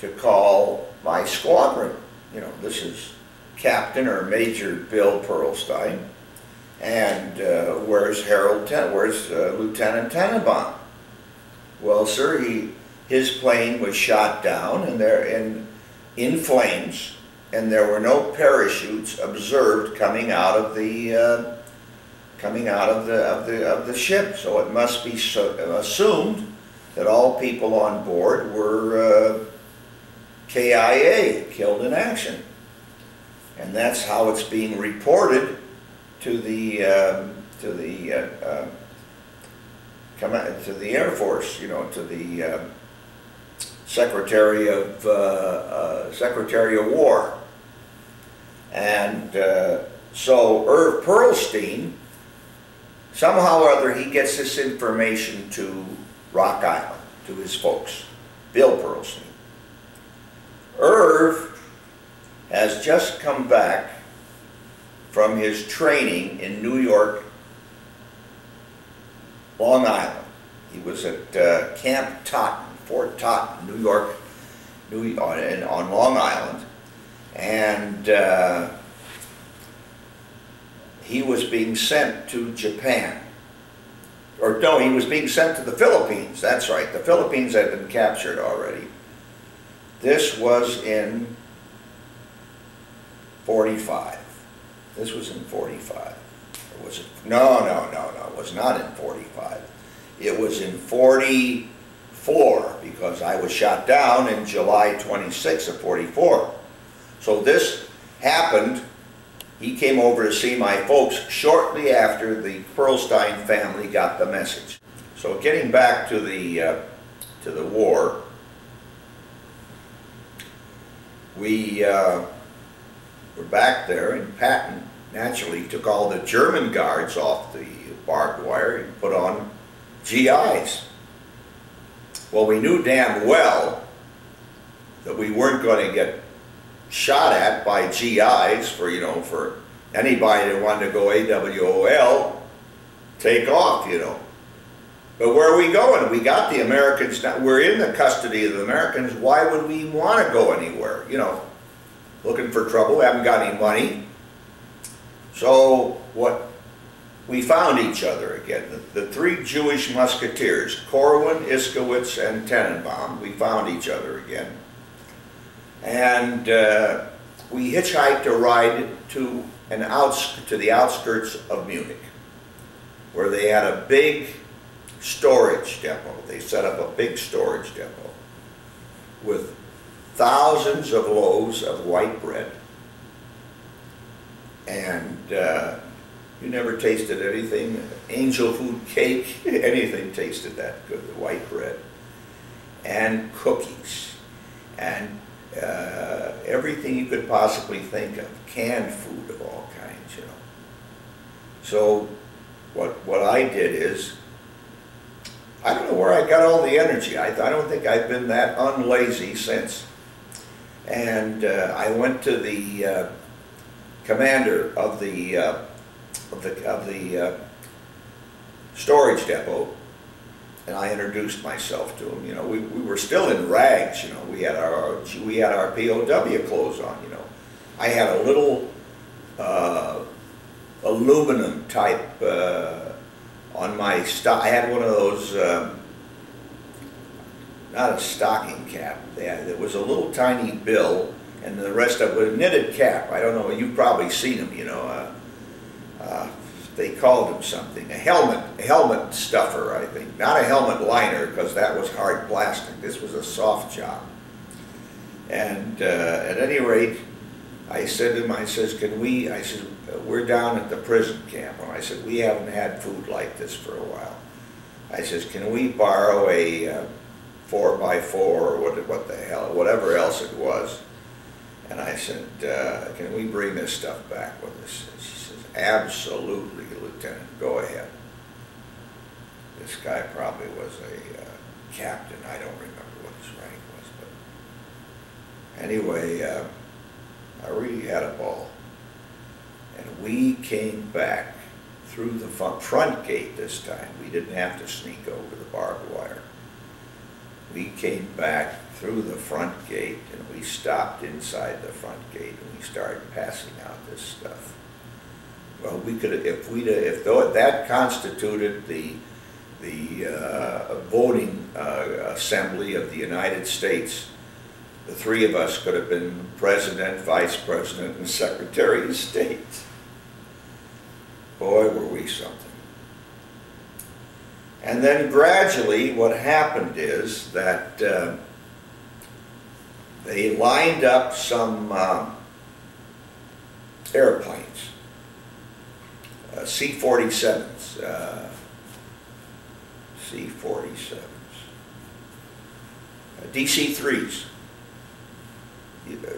to call my squadron. You know, this is Captain or Major Bill Pearlstein. And uh, where's Harold, Ten- where's uh, Lieutenant Tenenbom? Well, sir, he, his plane was shot down and there in, in flames, and there were no parachutes observed coming out of the, uh, coming out of the, of the, of the ship. So it must be so, assumed that all people on board were uh, KIA, killed in action. And that's how it's being reported to the, um, to the, uh, uh, to the Air Force, you know, to the um, Secretary of, uh, uh, Secretary of War. And uh, so Irv Perlstein, somehow or other, he gets this information to Rock Island, to his folks, Bill Perlstein. Irv has just come back from his training in New York, Long Island. He was at uh, Camp Totten, Fort Totten, New York, New, on, on Long Island. And uh, he was being sent to Japan. Or no, he was being sent to the Philippines, that's right. The Philippines had been captured already. This was in 45. This was in 45. Or was it? No, no, no, no, it was not in 45. It was in 44 because I was shot down in July 26 of 44. So this happened, he came over to see my folks shortly after the Pearlstein family got the message. So getting back to the, uh, to the war, we uh, were back there and Patton naturally took all the German guards off the barbed wire and put on GIs. Well, we knew damn well that we weren't going to get shot at by GIs for, you know, for anybody that wanted to go AWOL, take off, you know. But where are we going? We got the Americans, now we're in the custody of the Americans, why would we want to go anywhere, you know? Looking for trouble, We haven't got any money. So what, we found each other again, the, the three Jewish musketeers, Corwin, Iskowitz, and Tenenbom, we found each other again. And uh, we hitchhiked a ride to an outs, to the outskirts of Munich, where they had a big storage depot. They set up a big storage depot with thousands of loaves of white bread. And uh, you never tasted anything, angel food cake, anything tasted that good, the white bread. And cookies. And uh, everything you could possibly think of, canned food of all kinds, you know. So what, what I did is, I don't know where I got all the energy. I, I don't think I've been that unlazy since. And uh, I went to the uh, commander of the, uh, of the, of the uh, storage depot and I introduced myself to him, you know, we, we were still in rags, you know, we had our, we had our POW clothes on, you know. I had a little, uh, aluminum type, uh, on my stock, I had one of those, um, not a stocking cap, yeah, there was a little tiny bill, and the rest of it was a knitted cap, I don't know, you've probably seen them, you know, uh, uh, they called them something, a helmet, a helmet stuffer, I think, not a helmet liner, because that was hard plastic, this was a soft job. And, uh, at any rate, I said to him, I says, can we, I said, we're down at the prison camp, and I said, we haven't had food like this for a while. I says, can we borrow a uh, four by four, or what, what the hell, whatever else it was? And I said, uh, can we bring this stuff back with us? Absolutely, Lieutenant, go ahead. This guy probably was a uh, captain, I don't remember what his rank was, but anyway, uh, I really had a ball. And we came back through the front gate this time. We didn't have to sneak over the barbed wire. We came back through the front gate and we stopped inside the front gate and we started passing out this stuff. Well, we could, if we'd, if that constituted the, the uh, voting uh, assembly of the United States, the three of us could have been president, vice president, and secretary of state. Boy, were we something. And then gradually, what happened is that uh, they lined up some um, airplanes, uh, C-47s, uh, C-47s, uh, DC-3s. Uh,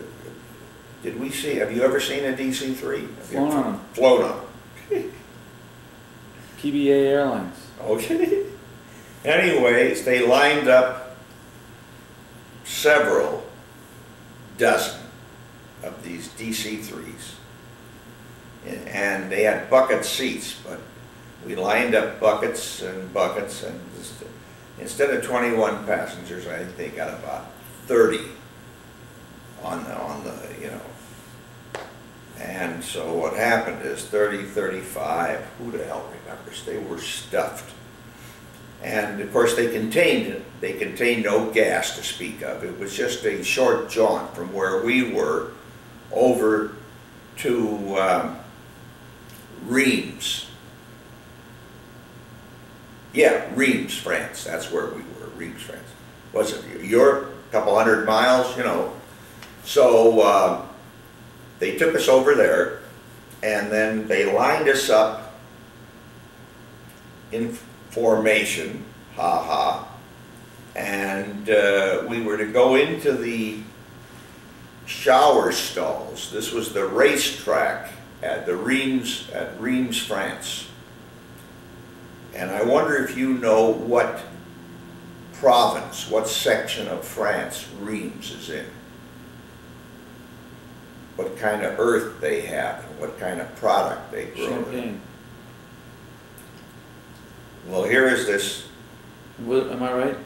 Did we see, have you ever seen a DC-3? Have you Flown on 'em. Flown on. PBA Airlines. Okay. Anyways, they lined up several dozen of these DC-3s. And- they had bucket seats, but we lined up buckets and buckets and just- instead of 21 passengers, I think they got about 30 on the, on the, you know. And so what happened is 30, 35, who the hell remembers, they were stuffed. And of course, they contained, they contained no gas to speak of. It was just a short jaunt from where we were over to um, Reims. Yeah, Reims, France, that's where we were, Reims, France. Was it Europe, a couple hundred miles, you know? So uh, they took us over there and then they lined us up in formation, ha ha. And uh, we were to go into the shower stalls. This was the racetrack at the Reims, at Reims, France. And I wonder if you know what province, what section of France Reims is in. What kind of earth they have, and what kind of product they grow. Champagne. Well, here is this What, am I right?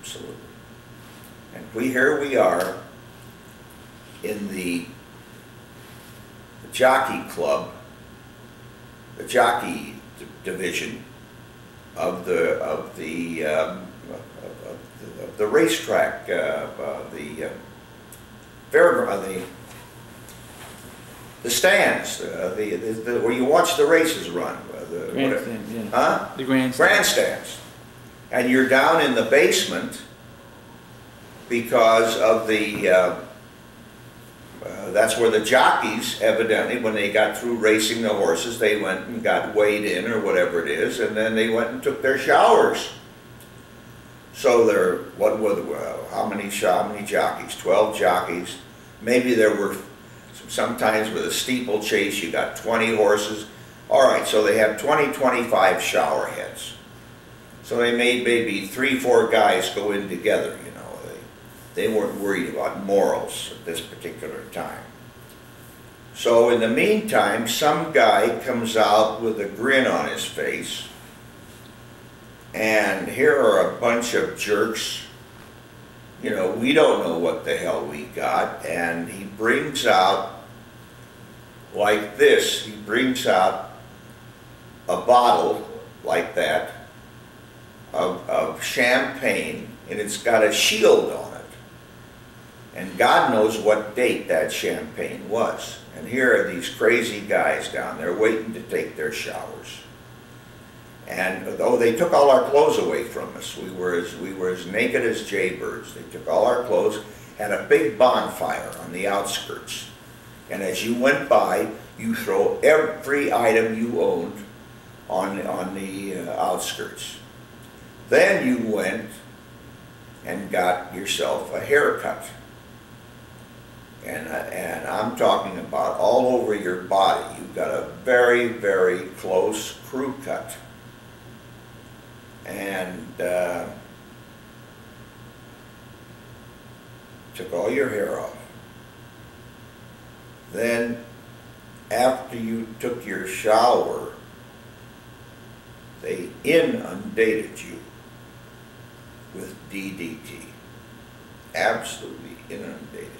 Absolutely. And we, here we are in the jockey club, the jockey d- division of the, of the, um, of, of the- of the racetrack, uh, uh, the uh, uh, the, the stands, uh, the, the, the- where you watch the races run. uh, the- Grandstand, yeah. Huh? The grandstand. grandstands. And you're down in the basement because of the, uh, that's where the jockeys evidently, when they got through racing the horses, they went and got weighed in or whatever it is, and then they went and took their showers. So there, what were, the- uh, how many, how many jockeys? Twelve jockeys. Maybe there were, sometimes with a steeplechase, you got twenty horses. All right, so they had 20, 25 shower heads. So they made maybe three, four guys go in together. They, weren't worried about morals at this particular time. So in the meantime, some guy comes out with a grin on his face And here are a bunch of jerks. You know, we don't know what the hell we got. And he brings out, like this, he brings out a bottle like that of, of champagne, and it's got a shield on. And God knows what date that champagne was. And here are these crazy guys down there waiting to take their showers. And though they took all our clothes away from us. We were as we were as naked as jaybirds. They took all our clothes, had a big bonfire on the outskirts. And as you went by, you throw every item you owned on on the uh, outskirts. Then you went and got yourself a haircut. And, uh, and I'm talking about all over your body. You've got a very, very close crew cut. And uh, took all your hair off. Then, after you took your shower, they inundated you with DDT. Absolutely inundated.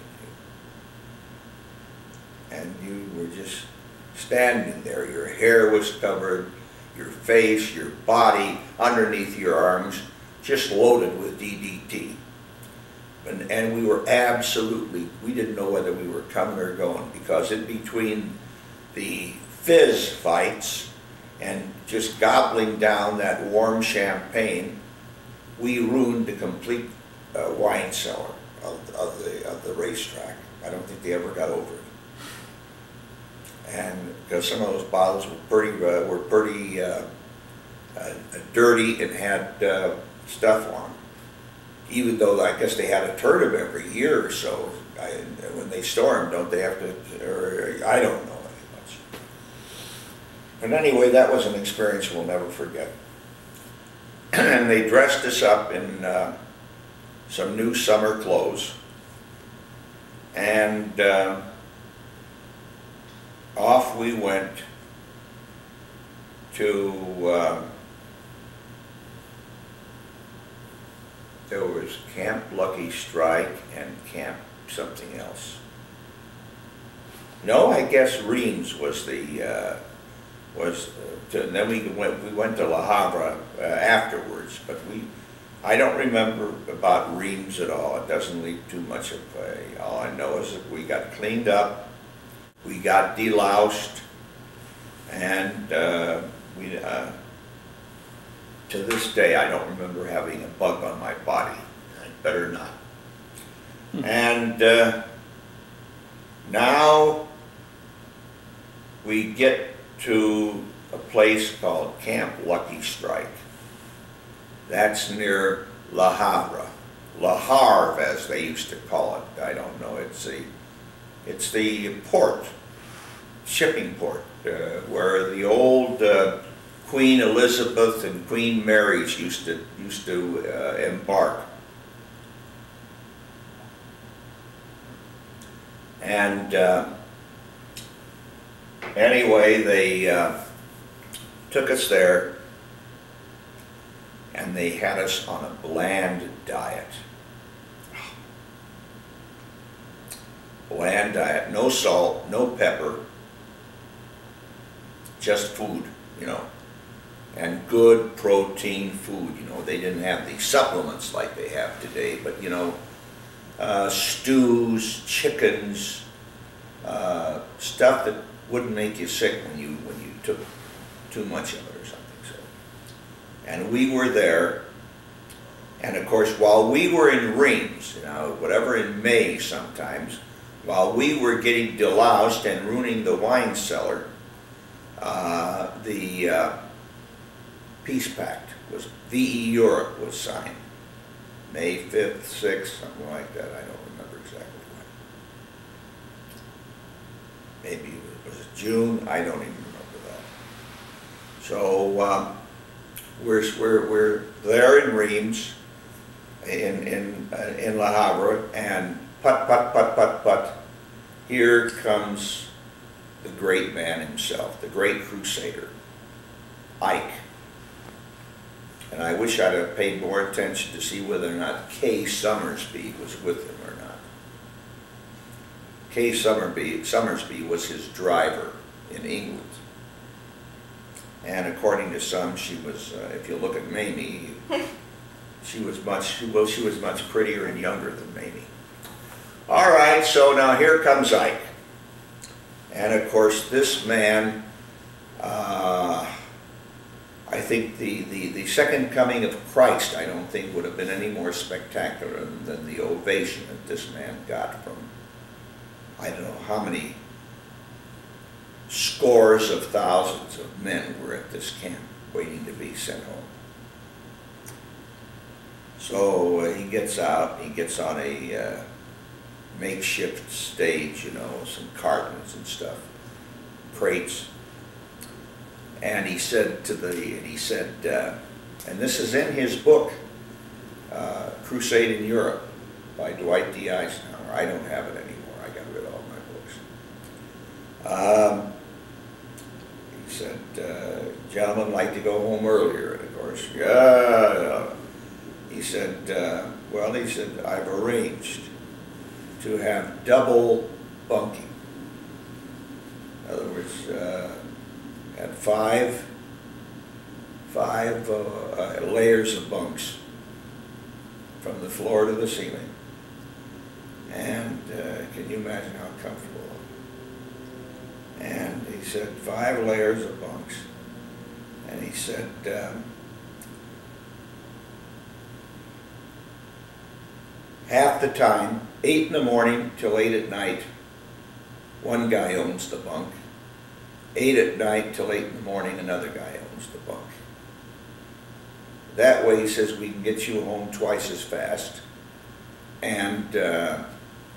And you were just standing there. Your hair was covered, your face, your body, underneath your arms, just loaded with DDT. And, and we were absolutely, we didn't know whether we were coming or going because in between the fizz fights and just gobbling down that warm champagne, we ruined the complete uh, wine cellar of, of the of the racetrack. I don't think they ever got over it. And because some of those bottles were pretty uh, were pretty uh, uh, dirty and had uh, stuff on them. Even though I guess they had a turn of every year or so. I, when they store them, don't they have to? Or I don't know much. But anyway, that was an experience we'll never forget. and they dressed us up in uh, some new summer clothes. And uh, off we went to, uh, there was Camp Lucky Strike and Camp something else. No, I guess Reims was the, uh, was, uh, to, and then we went, we went to La Havre uh, afterwards, but we, I don't remember about Reims at all. It doesn't leave too much of a, all I know is that we got cleaned up, we got deloused, and uh, we, uh, to this day, I don't remember having a bug on my body. I better not. And uh, now we get to a place called Camp Lucky Strike. That's near La Havre, La Havre as they used to call it. I don't know. It's the it's the port, shipping port, uh, where the old uh, Queen Elizabeth and Queen Mary's used to used to uh, embark. And uh, anyway, they uh, took us there and they had us on a bland diet. Bland diet, no salt, no pepper, just food, you know, and good protein food. You know, they didn't have the supplements like they have today, but you know, uh, stews, chickens, uh, stuff that wouldn't make you sick when you when you took too much of it or something. So, and we were there, and of course, while we were in Reims, you know, whatever in May sometimes, while we were getting deloused and ruining the wine cellar, uh, the uh, peace pact was VE Europe was signed. May 5th, 6th, something like that. I don't remember exactly when. Maybe it was June. I don't even remember that. So um, we're, we're, we're there in Reims, in, in, uh, in La Havre, and put, put, put, put, put. Here comes the great man himself, the great crusader, Ike. And I wish I'd have paid more attention to see whether or not Kay Summersby was with him or not. Kay Summersby, Summersby was his driver in England. And according to some, she was, uh, if you look at Mamie, she was much, well, she was much prettier and younger than Mamie. All right, so now here comes Ike. And of course, this man, uh, I think the, the, the second coming of Christ, I don't think would have been any more spectacular than the ovation that this man got from, I don't know how many scores of thousands of men were at this camp waiting to be sent home. So uh, he gets out, he gets on a uh, makeshift stage, you know, some cartons and stuff, crates. And he said to the, and he said, uh, and this is in his book, uh, Crusade in Europe by Dwight D. Eisenhower. I don't have it anymore. I got rid of all my books. Um, he said, uh, gentlemen like to go home earlier. And of course, yeah. He said, uh, well, he said, I've arranged to have double bunking. In other words, uh, at five, five uh, uh, layers of bunks from the floor to the ceiling. And uh, can you imagine how comfortable? And he said five layers of bunks. And he said, um, half the time, eight in the morning till eight at night, one guy owns the bunk. Eight at night till eight in the morning, another guy owns the bunk. That way, he says, we can get you home twice as fast, and uh,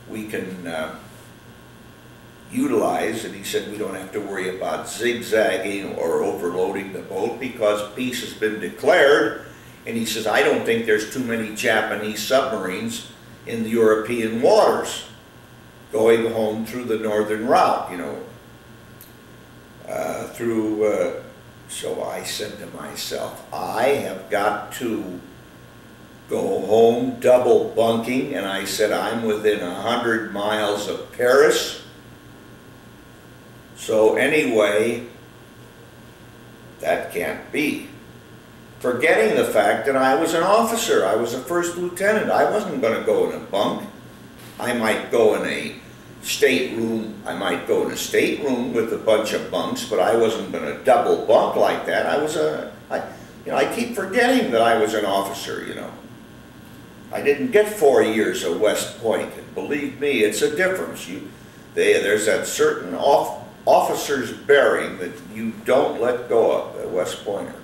we can uh, utilize, and he said, we don't have to worry about zigzagging or overloading the boat because peace has been declared. And he says, I don't think there's too many Japanese submarines in the European waters going home through the northern route, you know, uh, through, uh, so I said to myself, I have got to go home double bunking, and I said, I'm within a hundred miles of Paris. So anyway, that can't be. Forgetting the fact that I was an officer, I was a first lieutenant, I wasn't gonna go in a bunk. I might go in a stateroom, I might go in a stateroom with a bunch of bunks, but I wasn't gonna double bunk like that. I was a, I, you know, I keep forgetting that I was an officer, you know. I didn't get four years at West Point, and believe me, it's a difference. You, they, there's that certain off, officer's bearing that you don't let go of at West Pointer.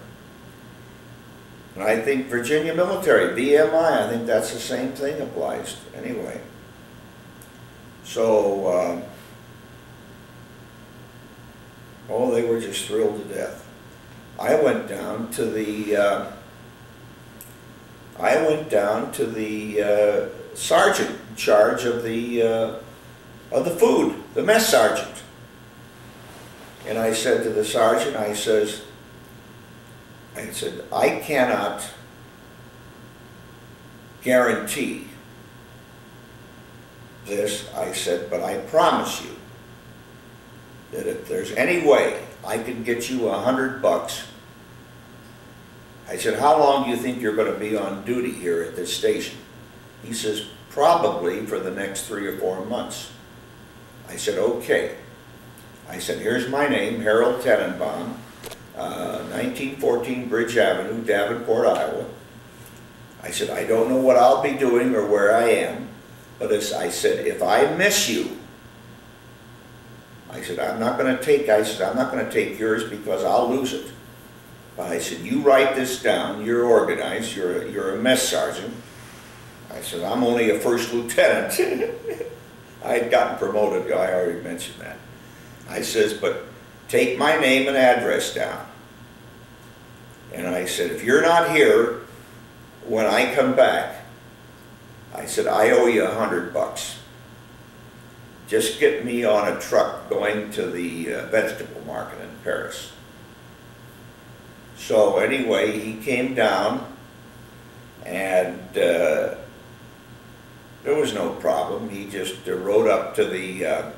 And I think Virginia military, VMI, I think that's the same thing applies anyway. So, uh, oh, they were just thrilled to death. I went down to the, uh, I went down to the uh, sergeant in charge of the, uh, of the food, the mess sergeant. And I said to the sergeant, I says, I said, I cannot guarantee this, I said, but I promise you that if there's any way I can get you a hundred bucks, I said, how long do you think you're gonna be on duty here at this station? He says, probably for the next three or four months. I said, okay. I said, here's my name, Harold Tenenbom, uh, 1914 Bridge Avenue, Davenport, Iowa. I said, I don't know what I'll be doing or where I am, but as I said, if I miss you, I said, I'm not going to take, I said, I'm not going to take yours because I'll lose it. But I said, you write this down, you're organized, you're, a- you're a mess sergeant. I said, I'm only a first lieutenant. I had gotten promoted, I already mentioned that. I says, but take my name and address down. And I said, if you're not here when I come back, I said, I owe you a hundred bucks. Just get me on a truck going to the uh, vegetable market in Paris. So anyway, he came down and uh, there was no problem. He just uh, rode up to the, uh,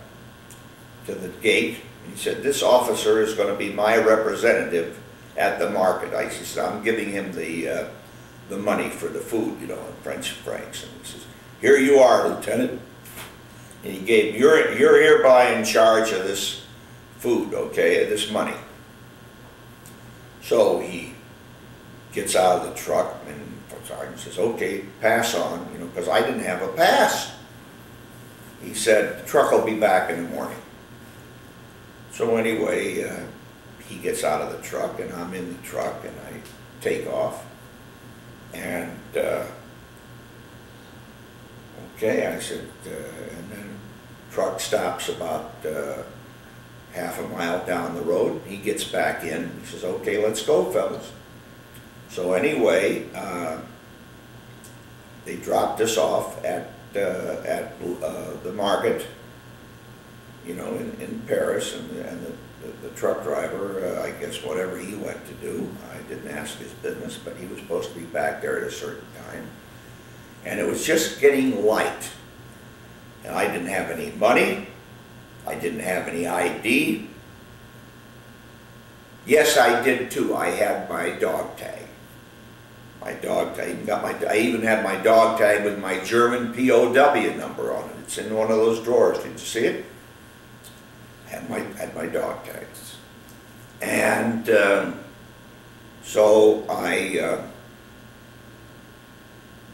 to the gate. He said, this officer is going to be my representative at the market. I said, I'm giving him the, uh, the money for the food, you know, in French francs. And he says, here you are, Lieutenant. And he gave, you're, you're hereby in charge of this food, okay, of this money. So he gets out of the truck and sergeant says, okay, pass on, you know, because I didn't have a pass. He said, the truck will be back in the morning. So anyway, uh, he gets out of the truck and I'm in the truck and I take off. And, uh, okay, I said, uh, and then truck stops about, uh, half a mile down the road. He gets back in. He says, okay, let's go, fellas. So anyway, uh, they dropped us off at, uh, at uh, the market, you know, in, in Paris, and, and the, the, truck driver, uh, I guess whatever he went to do, I didn't ask his business, but he was supposed to be back there at a certain time. And it was just getting light. And I didn't have any money, I didn't have any ID. Yes, I did too, I had my dog tag my dog tag. I even got my, I even had my dog tag with my German POW number on it. It's in one of those drawers. Did you see it? Had my had my dog tags, and um, so I uh,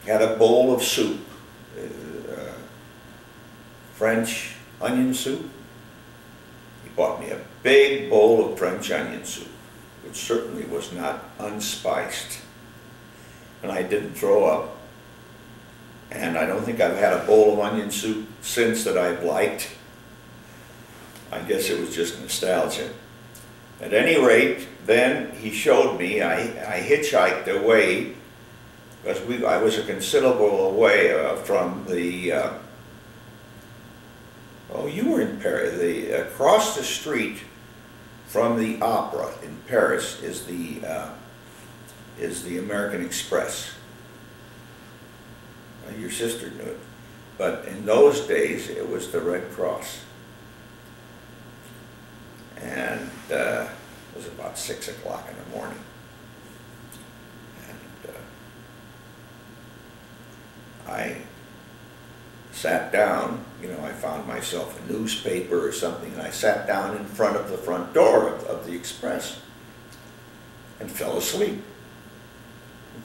had a bowl of soup, uh, French onion soup. He bought me a big bowl of French onion soup, which certainly was not unspiced and I didn't throw up. And I don't think I've had a bowl of onion soup since that I've liked. I guess it was just nostalgia. At any rate, then he showed me, I, I hitchhiked away, because we, I was a considerable way uh, from the, uh, oh, you were in Paris, the, across the street from the opera in Paris is the, uh, is the American Express. Your sister knew it. But in those days, it was the Red Cross. And uh, it was about six o'clock in the morning. And uh, I sat down, you know, I found myself a newspaper or something, and I sat down in front of the front door of, of the Express and fell asleep.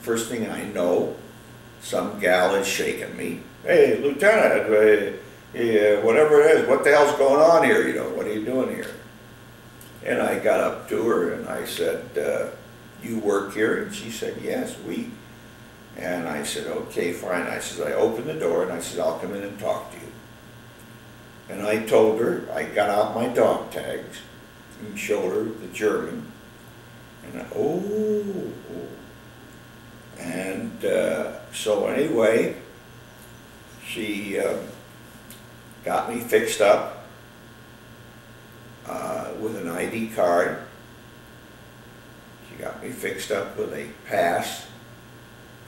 First thing I know, some gal is shaking me. Hey, Lieutenant, uh, whatever it is, what the hell's going on here? You know, what are you doing here? And I got up to her and I said, uh, you work here? And she said, yes, we. And I said, okay, fine. I said, I opened the door and I said, I'll come in and talk to you. And I told her, I got out my dog tags and showed her the German. And I, oh. And uh, so anyway, she uh, got me fixed up uh, with an ID card. She got me fixed up with a pass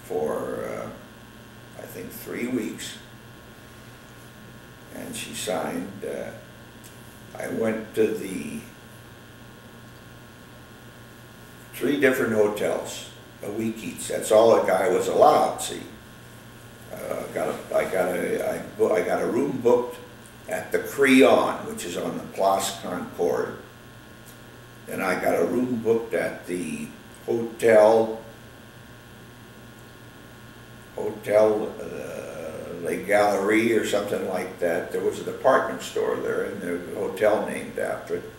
for, uh, I think, three weeks. And she signed, uh, I went to the three different hotels a week each. That's all a guy was allowed, see. Uh, got a, I, got a, I, I got a room booked at the Crillon, which is on the Place Concorde. Then I got a room booked at the Hotel, Hotel uh, Les Galeries or something like that. There was a department store there and there was a hotel named after it.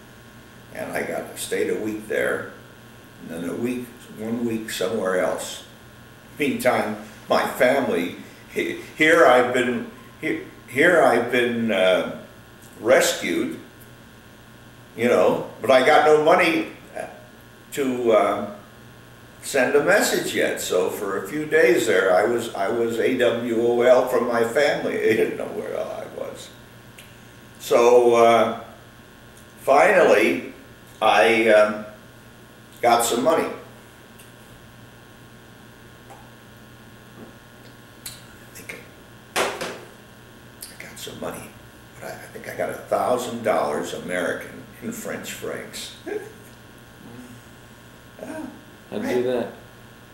And I got, stayed a week there. And then a week, one week somewhere else. Meantime, my family, here I've been, here, here I've been uh, rescued, you know, but I got no money to uh, send a message yet. So for a few days there, I was, I was AWOL from my family. They didn't know where I was. So uh, finally, I um, got some money. some money. But I, I think I got a thousand dollars American in French francs. Yeah. How'd you do that?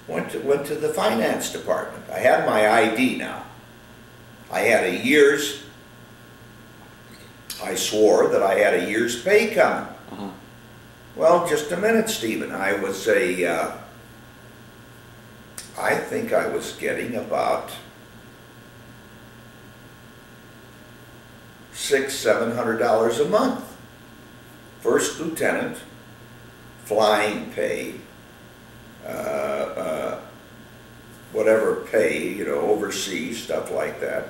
Went to, went to the finance department. I had my ID now. I had a year's, I swore that I had a year's pay coming. Uh-huh. Well, just a minute, Stephen. I was a, uh, I think I was getting about six, seven hundred dollars a month. First lieutenant, flying pay, uh, uh, whatever pay, you know, overseas, stuff like that.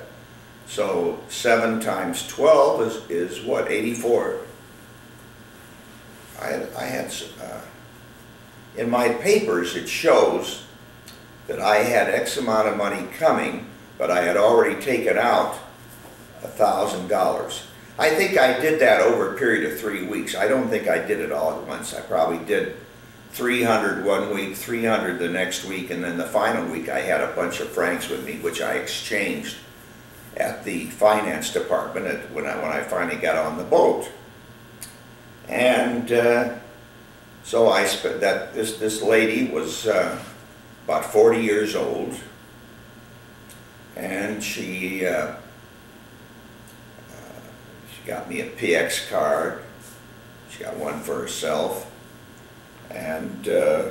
So seven times twelve is, is what, eighty-four? I, had- I had, uh, in my papers, it shows that I had X amount of money coming, but I had already taken out a thousand dollars. I think I did that over a period of three weeks. I don't think I did it all at once. I probably did 300 one week, 300 the next week, and then the final week I had a bunch of francs with me, which I exchanged at the finance department at, when I, when I finally got on the boat. And uh, so I spent that, this, this lady was uh, about 40 years old. And she, uh, she got me a PX card. She got one for herself. And uh,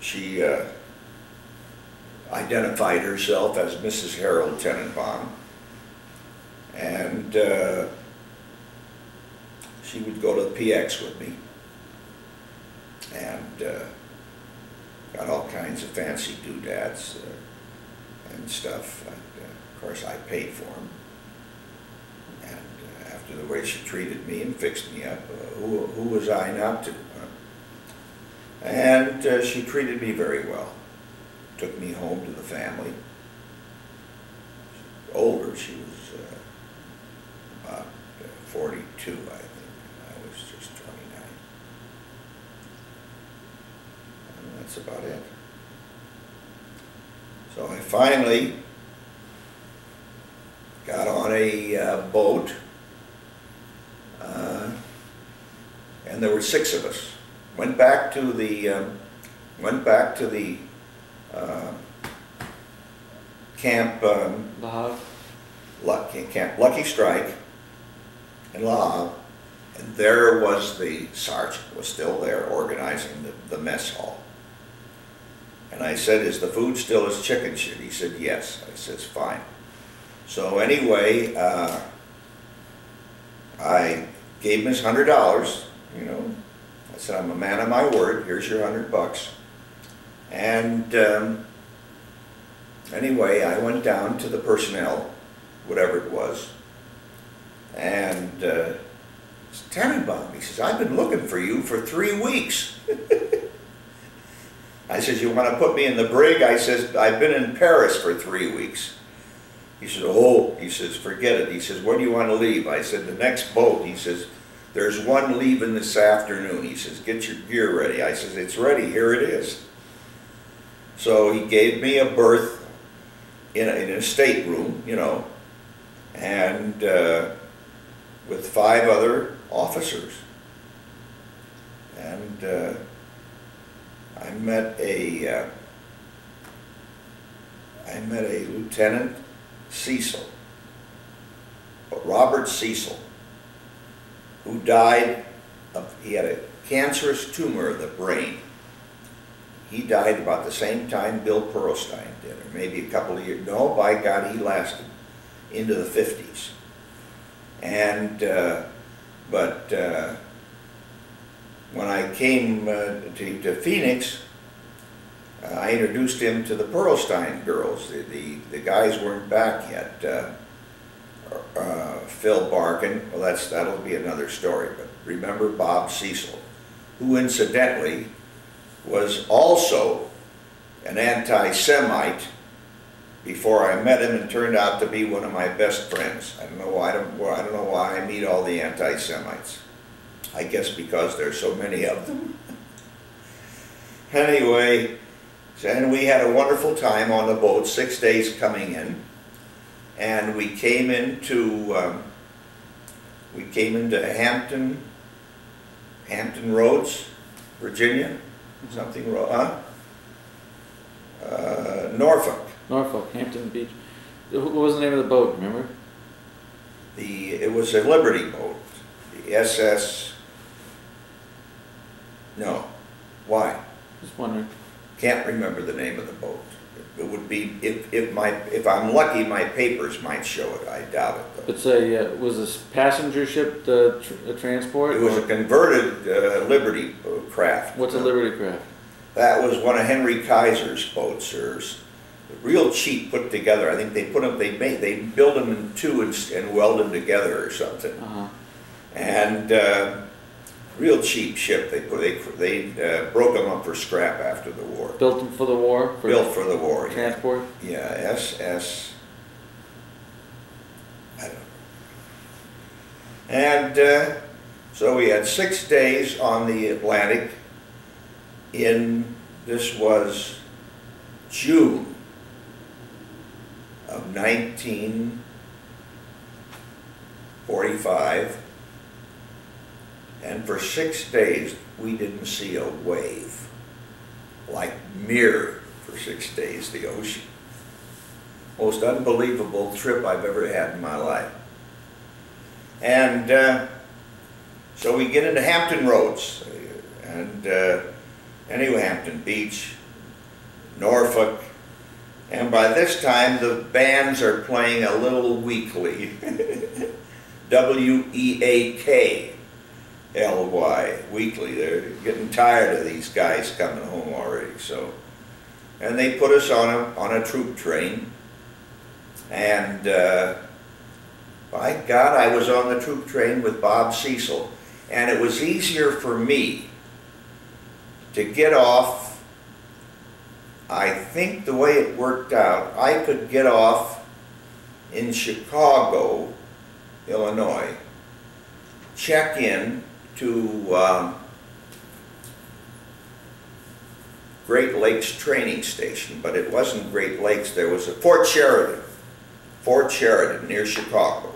she uh, identified herself as Mrs. Harold Tenenbom. And uh, she would go to the PX with me. And uh, got all kinds of fancy doodads uh, and stuff. And, uh, of course, I paid for them. After the way she treated me and fixed me up, uh, who, who was I not to? huh? And uh, she treated me very well. Took me home to the family. Older, she was uh, about uh, 42, I think. I was just 29. And that's about it. So I finally got on a uh, boat, and there were six of us. Went back to the, um, went back to the uh, camp, um, La Havre? Lucky, Camp Lucky Strike in La and there was the sergeant, was still there organizing the, the mess hall. And I said, is the food still as chicken shit? He said, yes. I says, fine. So anyway, uh, I gave him his hundred dollars, you know. I said, I'm a man of my word, here's your hundred bucks. And, um, anyway, I went down to the personnel, whatever it was, and, uh, Tenenbom, he says, I've been looking for you for three weeks. I says, you wanna put me in the brig? I says, I've been in Paris for three weeks. He says, oh, he says, forget it. He says, when do you wanna leave? I said, the next boat. He says, there's one leaving this afternoon. He says, get your gear ready. I says, it's ready, here it is. So he gave me a berth in a, in a stateroom, you know, and, uh, with five other officers. And, uh, I met a, uh, I met a Lieutenant Cecil, Robert Cecil, who died of, he had a cancerous tumor of the brain. He died about the same time Bill Pearlstein did, or maybe a couple of years, no, by God, he lasted into the fifties. And, uh, but, uh, when I came uh, to, to Phoenix, uh, I introduced him to the Pearlstein girls. The, the, the guys weren't back yet. Uh, Phil Barkin, well, that's, that'll be another story, but remember Bob Cecil, who incidentally was also an anti-Semite before I met him and turned out to be one of my best friends. I don't know why, I don't, I don't know why I meet all the anti-Semites. I guess because there's so many of them. anyway, and we had a wonderful time on the boat, six days coming in. And we came into, um, we came into Hampton, Hampton Roads, Virginia, something, ro- huh? Uh, Norfolk. Norfolk, Hampton Beach. What was the name of the boat, remember? The, it was a Liberty boat, the SS, no, why? Just wondering. Can't remember the name of the boat. It would be, if, if my, if I'm lucky, my papers might show it, I doubt it though. It's a, uh, was this passenger ship, the tr- transport? It was a converted uh, Liberty craft. What's a Liberty craft? That was one of Henry Kaiser's boats, or real cheap put together. I think they put them, they made, they build them in two and, and weld them together or something. Uh-huh. And, uh, real cheap ship. They put, they, they, uh, broke them up for scrap after the war. Built them for the war? for Built for the war, yeah. Transport? Yeah, SS, I don't know. And uh, so we had six days on the Atlantic in, this was June of 1945. And for six days, we didn't see a wave. Like mirror for six days, the ocean. Most unbelievable trip I've ever had in my life. And uh, so we get into Hampton Roads, and uh, anyway, Hampton Beach, Norfolk, and by this time the bands are playing a little weekly. W E A K L Y, weekly. They're getting tired of these guys coming home already, so. And they put us on a, on a troop train. And, uh, by God, I was on the troop train with Bob Cecil. And it was easier for me to get off. I think the way it worked out, I could get off in Chicago, Illinois, check in to um, Great Lakes Training Station, but it wasn't Great Lakes. There was a Fort Sheridan, Fort Sheridan near Chicago.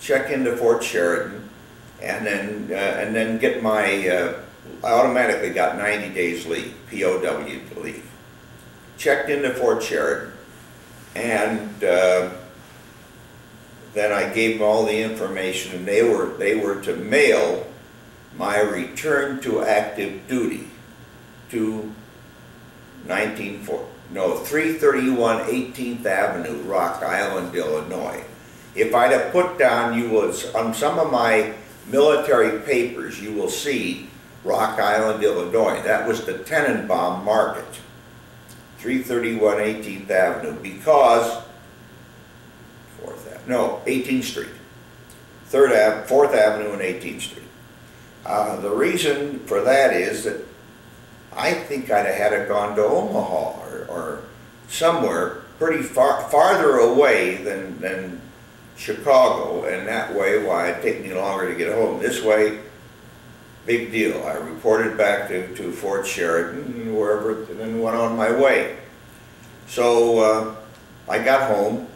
Check into Fort Sheridan, and then uh, and then get my. Uh, I automatically got 90 days leave, POW leave. Checked into Fort Sheridan, and. Uh, then I gave them all the information, and they were they were to mail my return to active duty to 194 no 331 18th Avenue, Rock Island, Illinois. If I'd have put down, you was on some of my military papers, you will see Rock Island, Illinois. That was the Tenenbom Market, 331 18th Avenue, because Fourth Ave, no, 18th Street. Third Ave, Fourth Avenue and 18th Street. Uh, the reason for that is that I think I'd have had it gone to Omaha or, or somewhere pretty far, farther away than, than Chicago, and that way, why, it'd take me longer to get home. This way, big deal. I reported back to, to Fort Sheridan, and wherever, and then went on my way. So, uh, I got home,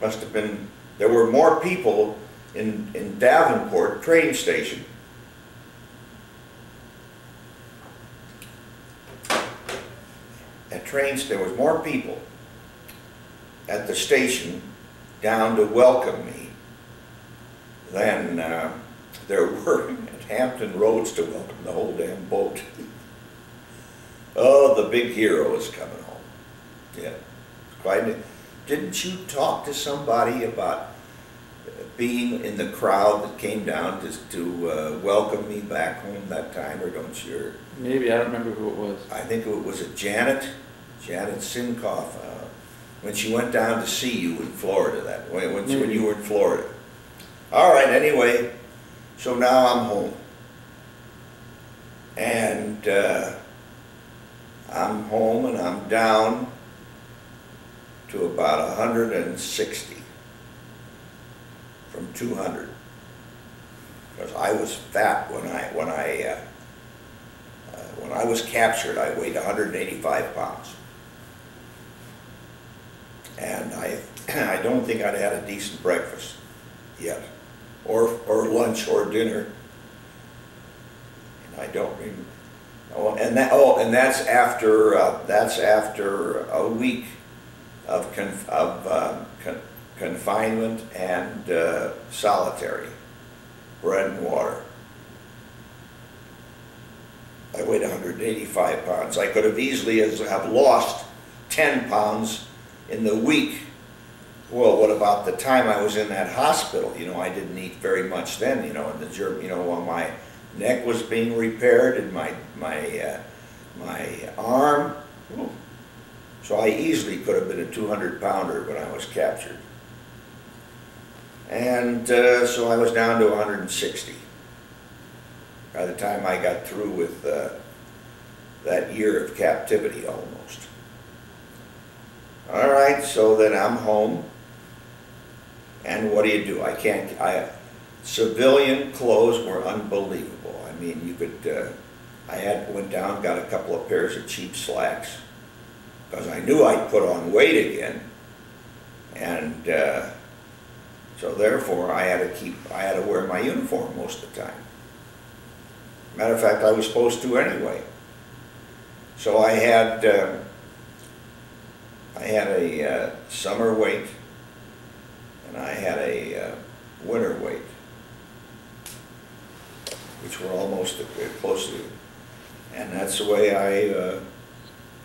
must have been, there were more people in, in Davenport train station. At trains, there was more people at the station down to welcome me than uh, there were at Hampton Roads to welcome the whole damn boat. oh, the big hero is coming home. Yeah. Didn't you talk to somebody about being in the crowd that came down to, to uh, welcome me back home that time, or don't you? Maybe, I don't remember who it was. I think it was a Janet, Janet Sinkoff, uh, when she went down to see you in Florida that way, when, when you were in Florida. All right, anyway, so now I'm home. And uh, I'm home and I'm down to about 160 from 200. Because I was fat when I, when I, uh, uh, when I was captured, I weighed 185 pounds. And I, I don't think I'd had a decent breakfast yet, or, or lunch or dinner. And I don't rem, oh, and that, oh, and that's after, uh, that's after a week of of, con- confinement and, uh, solitary, bread and water. I weighed hundred and eighty-five pounds. I could have easily have lost ten pounds in the week. Well, what about the time I was in that hospital? You know, I didn't eat very much then, you know, and the germ, you know, while my neck was being repaired and my, my, uh, my arm. So I easily could have been a two hundred pounder when I was captured. And, uh, so I was down to hundred and sixty by the time I got through with uh, that year of captivity almost. All right, so then I'm home. And what do you do? I can't, I, civilian clothes were unbelievable. I mean, you could, uh, I had, went down, got a couple of pairs of cheap slacks, because I knew I'd put on weight again. And uh, so therefore, I had to keep, I had to wear my uniform most of the time. Matter of fact, I was supposed to anyway. So I had, uh, I had a uh, summer weight and I had a uh, winter weight, which were almost uh, close to, and that's the way I, uh,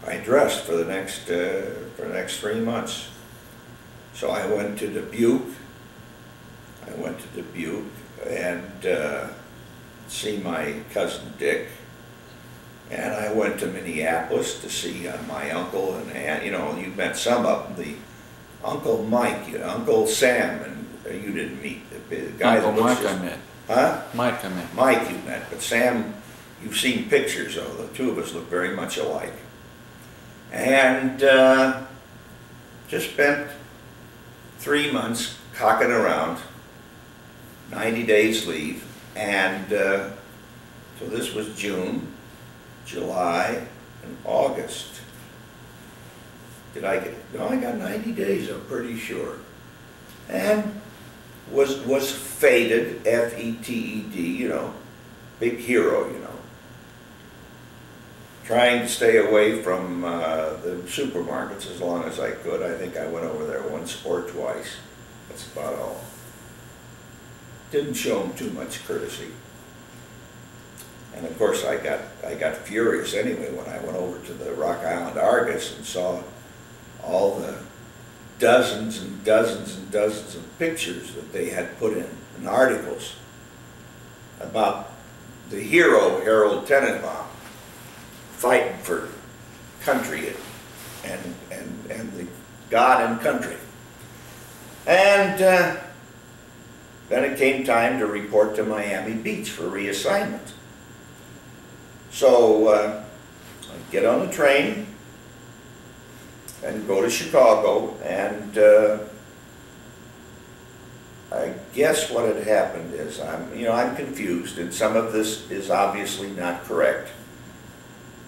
I dressed for the next, uh, for the next three months. So I went to Dubuque, I went to Dubuque and, uh, see my cousin Dick. And I went to Minneapolis to see uh, my uncle and aunt, you know, you met some of them, the Uncle Mike, you know, Uncle Sam, and uh, you didn't meet, the, the guy that Uncle Mike I met. Huh? Mike I met. Mike you met, but Sam, you've seen pictures of, the two of us look very much alike. And, uh, just spent three months cocking around, ninety days leave, and, uh, so this was June, July, and August. Did I get, no, I got ninety days, I'm pretty sure. And was, was faded, F-E-T-E-D, you know, big hero, you know. Trying to stay away from, uh, the supermarkets as long as I could. I think I went over there once or twice. That's about all. Didn't show them too much courtesy. And of course, I got, I got furious anyway when I went over to the Rock Island Argus and saw all the dozens and dozens and dozens of pictures that they had put in, in articles about the hero Harold Tenenbom fighting for country and, and, and the God and country. And uh, then it came time to report to Miami Beach for reassignment. So uh, I get on the train and go to Chicago, and uh, I guess what had happened is I'm, you know, I'm confused, and some of this is obviously not correct,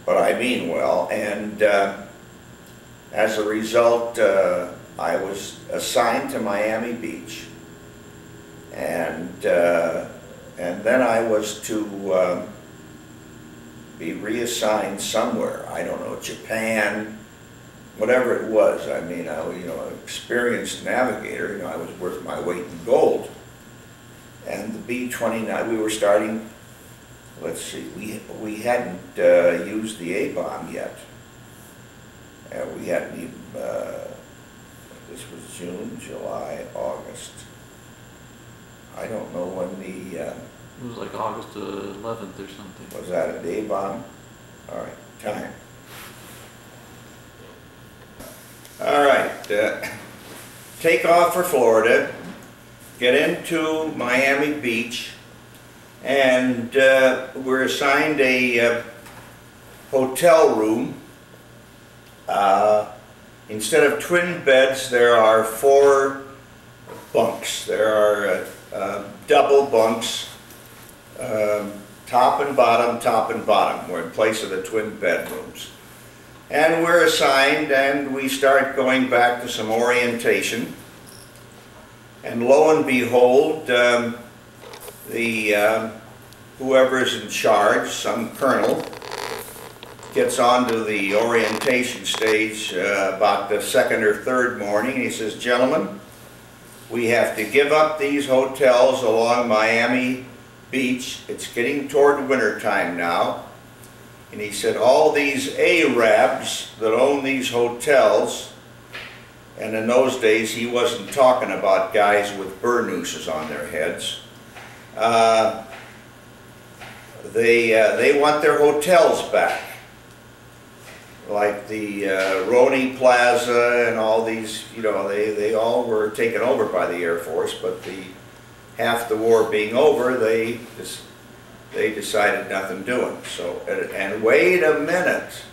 but I mean well, and uh, as a result, uh, I was assigned to Miami Beach, and uh, and then I was to um, be reassigned somewhere. I don't know, Japan, whatever it was. I mean, I was, you know, an experienced navigator. You know, I was worth my weight in gold. And the B twenty nine, we were starting. Let's see, we we hadn't uh, used the A bomb yet. We hadn't even. Uh, this was June, July, August. I don't know when the. Uh, It was like August eleventh or something. was that a day bomb? All right, time. All right, uh, take off for Florida, get into Miami Beach, and uh, we're assigned a uh, hotel room. Uh, Instead of twin beds, there are four bunks. There are uh, uh, double bunks um, top and bottom, top and bottom, were in place of the twin bedrooms. And we're assigned and we start going back to some orientation. And lo and behold, um, the, uh, whoever's in charge, some colonel, gets onto the orientation stage uh, about the second or third morning. He says, gentlemen, we have to give up these hotels along Miami Beach. It's getting toward winter time now. And he said, all these Arabs that own these hotels, and in those days he wasn't talking about guys with nooses on their heads, uh, they, uh, they want their hotels back. Like the uh, Plaza and all these, you know, they, they all were taken over by the Air Force, but the, half the war being over, they just, they decided nothing doing. So, and, and wait a minute.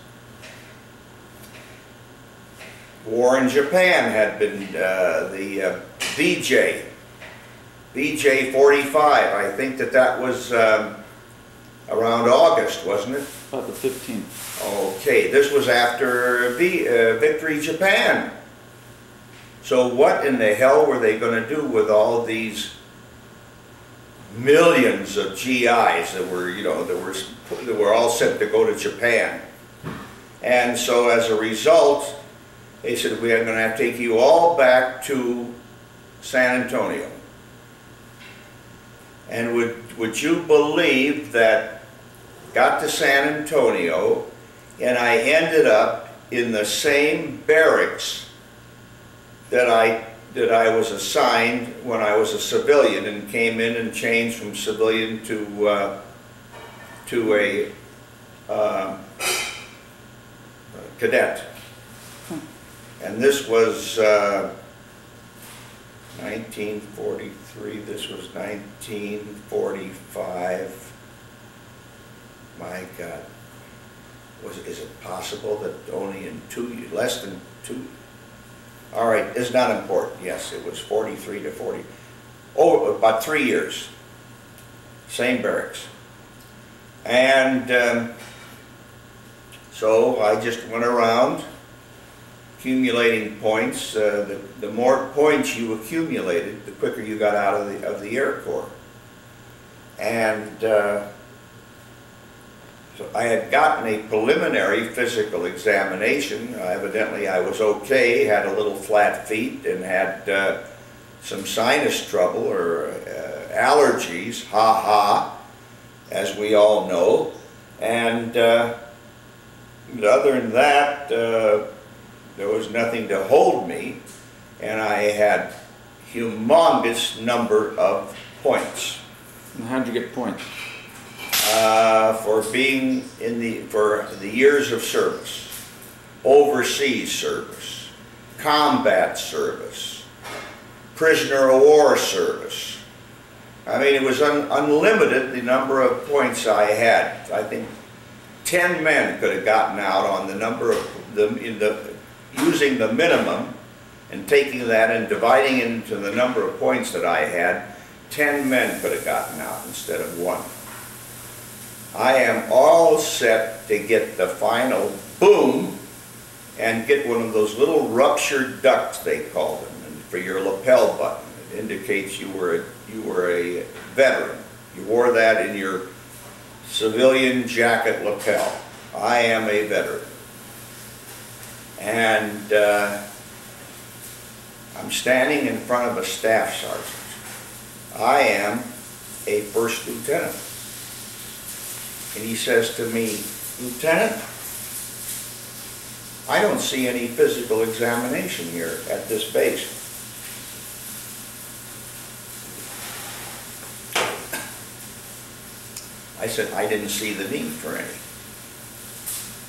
War in Japan had been, uh, the uh, VJ, VJ 45, I think that that was um, around August, wasn't it? About the fifteenth. Okay, this was after V- uh, Victory Japan. So what in the hell were they gonna do with all these millions of GIs that were, you know, that were, that were all set to go to Japan? And so as a result, they said, we are gonna have to take you all back to San Antonio. And would, would you believe that got to San Antonio and I ended up in the same barracks that I, that I was assigned when I was a civilian and came in and changed from civilian to, uh, to a, um, cadet. And this was, uh, 1943, this was 1945. My God. Was, is it possible that only in two, less than two? All right, it's not important, yes, it was 43 to 40, oh, about three years. Same barracks. And um, so I just went around accumulating points. Uh, The the more points you accumulated, the quicker you got out of the, of the Air Corps. And uh, so I had gotten a preliminary physical examination. Uh, Evidently, I was okay, had a little flat feet and had uh, some sinus trouble or uh, allergies, ha-ha, as we all know. And uh, other than that, uh, there was nothing to hold me, and I had humongous number of points And how'd you get points? Uh, for being in the, for the years of service, overseas service, combat service, prisoner of war service. I mean, it was un- unlimited, the number of points I had. I think 10 men could have gotten out on the number of, the, in the, using the minimum and taking that and dividing it into the number of points that I had, 10 men could have gotten out instead of one. I am all set to get the final boom and get one of those little ruptured ducks, they call them, for your lapel button. It indicates you were, a- you were a veteran. You wore that in your civilian jacket lapel. I am a veteran. And uh, I'm standing in front of a staff sergeant. I am a first lieutenant. And he says to me, Lieutenant, I don't see any physical examination here at this base. I said, I didn't see the need for any.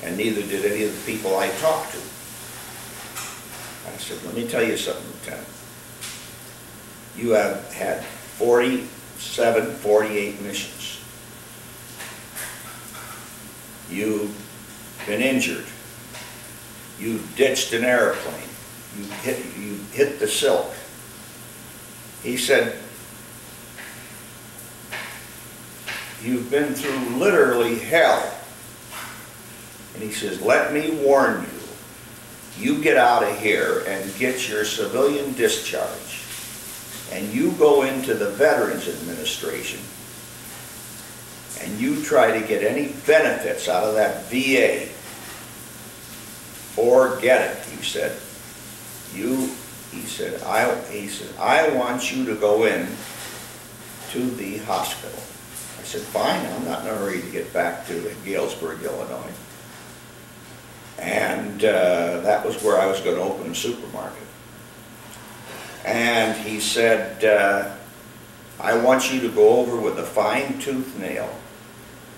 And neither did any of the people I talked to. I said, let me tell you something, Lieutenant. You have had 47, 48 missions. You've been injured. You've ditched an airplane. You hit, you hit the silk. He said, you've been through literally hell. And And he says, let me warn you, you get out of here and get your civilian discharge, and you go into the Veterans Administration, and you try to get any benefits out of that VA, forget it, he said. You, he said, I, he said, I want you to go in to the hospital. I said, fine, I'm not in a hurry to get back to Galesburg, Illinois. And uh, that was where I was going to open a supermarket. And he said, uh, I want you to go over with a fine tooth nail,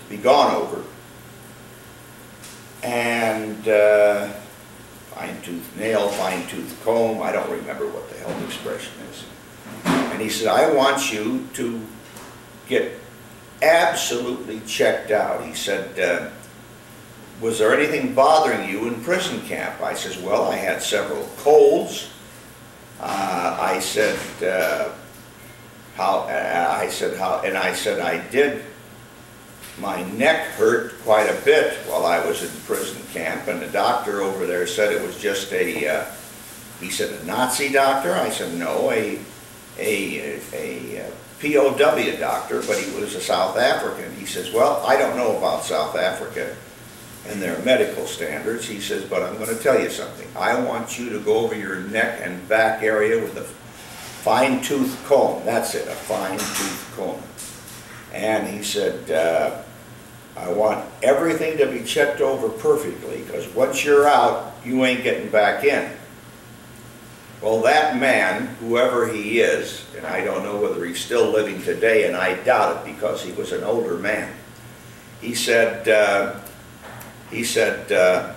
be gone over. And uh, fine tooth nail, fine tooth comb, I don't remember what the hell the expression is. And he said, I want you to get absolutely checked out. He said, uh, was there anything bothering you in prison camp? I says, well, I had several colds. Uh, I said, uh, how, uh, I said, how, and I said, I did, my neck hurt quite a bit while I was in prison camp, and the doctor over there said it was just a, uh, he said, a Nazi doctor? I said, no, a, a, a, a POW doctor, but he was a South African. He says, well, I don't know about South Africa and their medical standards. He says, but I'm going to tell you something. I want you to go over your neck and back area with a fine tooth comb. That's it, a fine tooth comb. And he said, uh, I want everything to be checked over perfectly because once you're out, you ain't getting back in. Well, that man, whoever he is, and I don't know whether he's still living today, and I doubt it because he was an older man, he said, uh, he said, uh,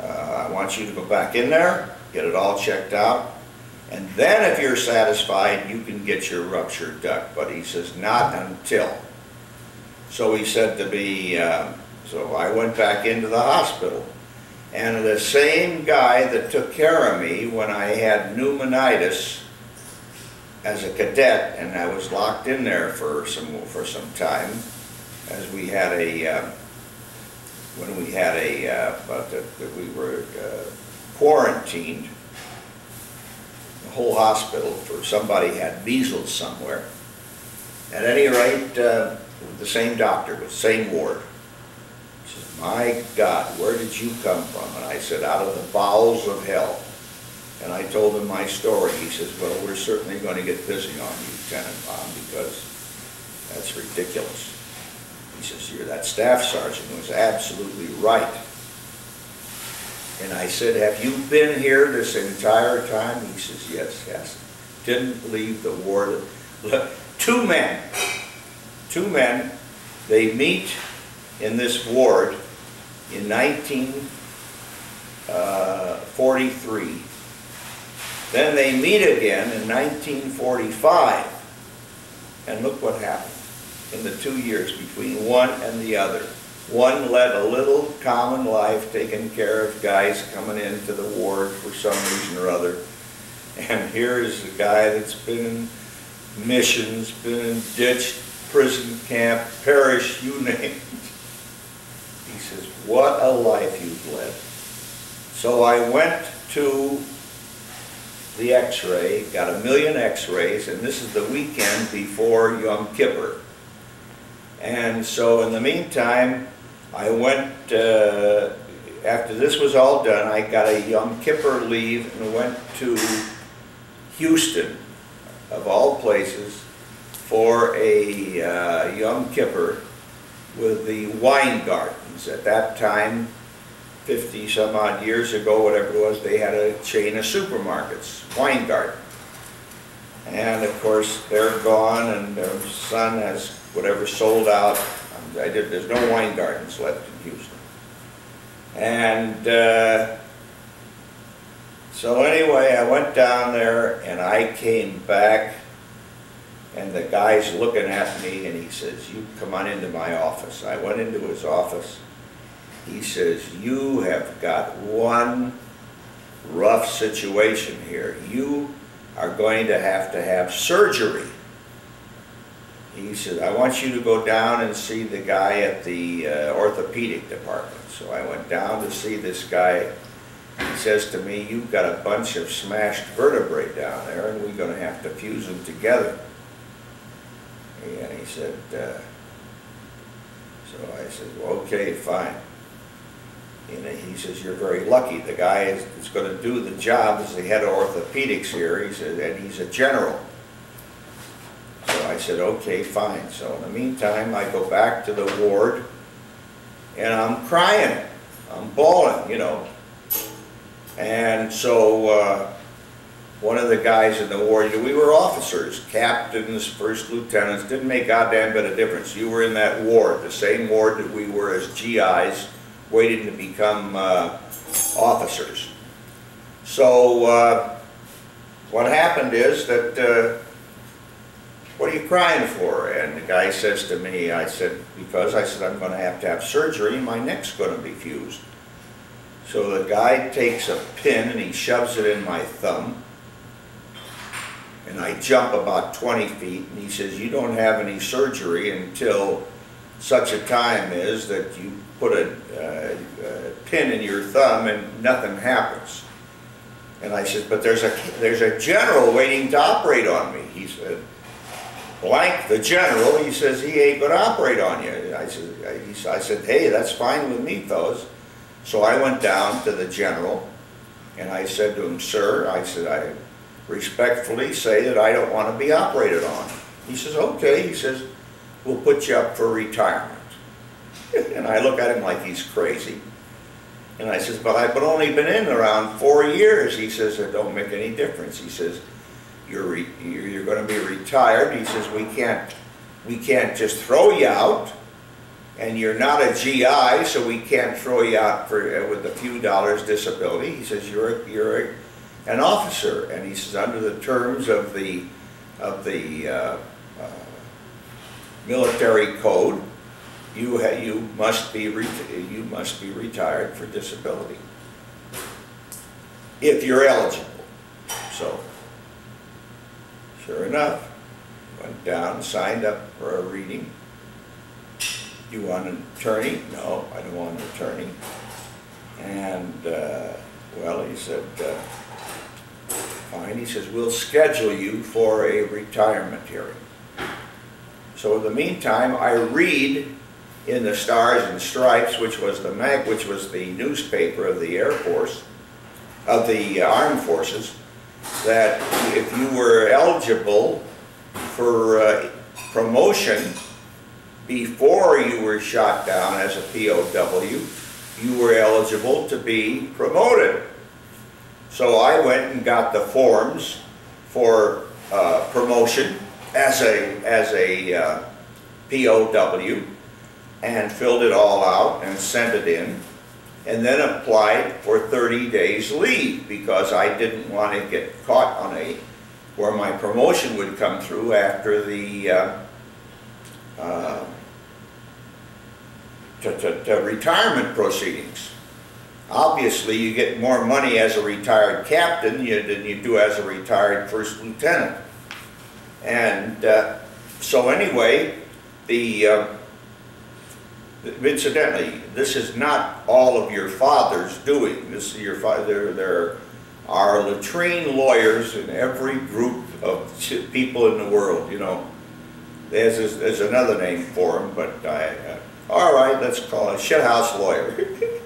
uh, I want you to go back in there, get it all checked out, and then if you're satisfied, you can get your ruptured duck. But he says, not until. So he said to me, uh, so I went back into the hospital. And the same guy that took care of me when I had pneumonitis as a cadet, and I was locked in there for some for some time, as we had a uh, when we had a uh, that we were uh, quarantined, the whole hospital for somebody had measles somewhere. At any rate, uh, the same doctor, the same ward. He says, "My God, where did you come from?" And I said, "Out of the bowels of hell." And I told him my story. He says, well, we're certainly going to get busy on you, Tenenbom, because that's ridiculous. He says, you're that staff sergeant was absolutely right. And I said, have you been here this entire time? He says, yes, yes. Didn't leave the ward. Two men, two men, they meet in this ward in 1943. Uh, then they meet again in 1945. And look what happened in the two years between one and the other. One led a little common life, taking care of guys coming into the ward for some reason or other. And here is the guy that's been in missions, been in prison camp, parish, you name it. He says, what a life you've led. So I went to the x-ray, got a million x-rays, and this is the weekend before Yom Kippur. And so in the meantime, I went, uh, after this was all done, I got a Yom Kippur leave and went to Houston, of all places, for a uh, Yom Kippur with the Weingartens. At that time, 50 some odd years ago, whatever it was, they had a chain of supermarkets, Weingarten. And of course, they're gone and their son has whatever sold out. I did, there's no Weingartens left in Houston. And uh, so anyway, I went down there and I came back and the guy's looking at me and he says, you come on into my office. I went into his office he says, you have got one rough situation here. You are going to have to have surgery. he said, I want you to go down and see the guy at the uh, orthopedic department. So I went down to see this guy. He says to me, you've got a bunch of smashed vertebrae down there and we're gonna have to fuse them together. And he said, uh, so I said, well, okay, fine. And he says, you're very lucky. The guy is, is gonna do the job as the head of orthopedics here. He said, and he's a general. So I said, okay, fine. So in the meantime, I go back to the ward and I'm crying. I'm bawling, you know. And so, uh, one of the guys in the ward, we were officers, captains, first lieutenants, didn't make goddamn bit of difference. You were in that ward, the same ward that we were as GIs, waiting to become uh, officers. So, uh, what happened is that, uh, what are you crying for? And the guy says to me, I said, because I said, I'm gonna have to have surgery, my neck's gonna be fused. So the guy takes a pin and he shoves it in my thumb. And I jump about 20 feet and he says, you don't have any surgery until such a time is that you put a, uh, a pin in your thumb and nothing happens. And I said, but there's a, there's a general waiting to operate on me. He said, blank the general, he says he ain't gonna operate on you. I said, I, said, hey, that's fine with me, fellas. So I went down to the general and I said to him, sir, I said, I respectfully say that I don't wanna be operated on. He says, okay, he says, we'll put you up for retirement. And I look at him like he's crazy. And I says, but I've only been in around four years. He says, it don't make any difference. He says, you're, re- you're you're gonna be retired. He says, we can't, we can't just throw you out. And you're not a GI, so we can't throw you out for, with a few dollars disability. He says, you're, you're a- an officer. And he says, under the terms of the, of the, uh, uh, military code, you you must be, you must be retired for disability. If you're eligible. So, Sure enough, went down, signed up for a reading. You want an attorney? No, I don't want an attorney. And, uh, well, he said, uh, fine, he says, we'll schedule you for a retirement hearing. So in the meantime, I read in the Stars and Stripes, which was the mag, which was the newspaper of the Air Force, of the uh, Armed Forces, that if you were eligible for uh, promotion before you were shot down as a POW, you were eligible to be promoted. So I went and got the forms for uh, promotion as a, as a uh, POW and filled it all out and sent it in and then applied for 30 days leave because I didn't want to get caught on a, where my promotion would come through after the, uh, uh, retirement proceedings. Obviously, you get more money as a retired captain than you do as a retired first lieutenant. And uh, so anyway, the, uh, Incidentally, this is not all of your father's doing. This is your father, there are latrine lawyers in every group of people in the world, you know. There's, there's another name for them, but I, uh, all right, let's call it shithouse lawyer.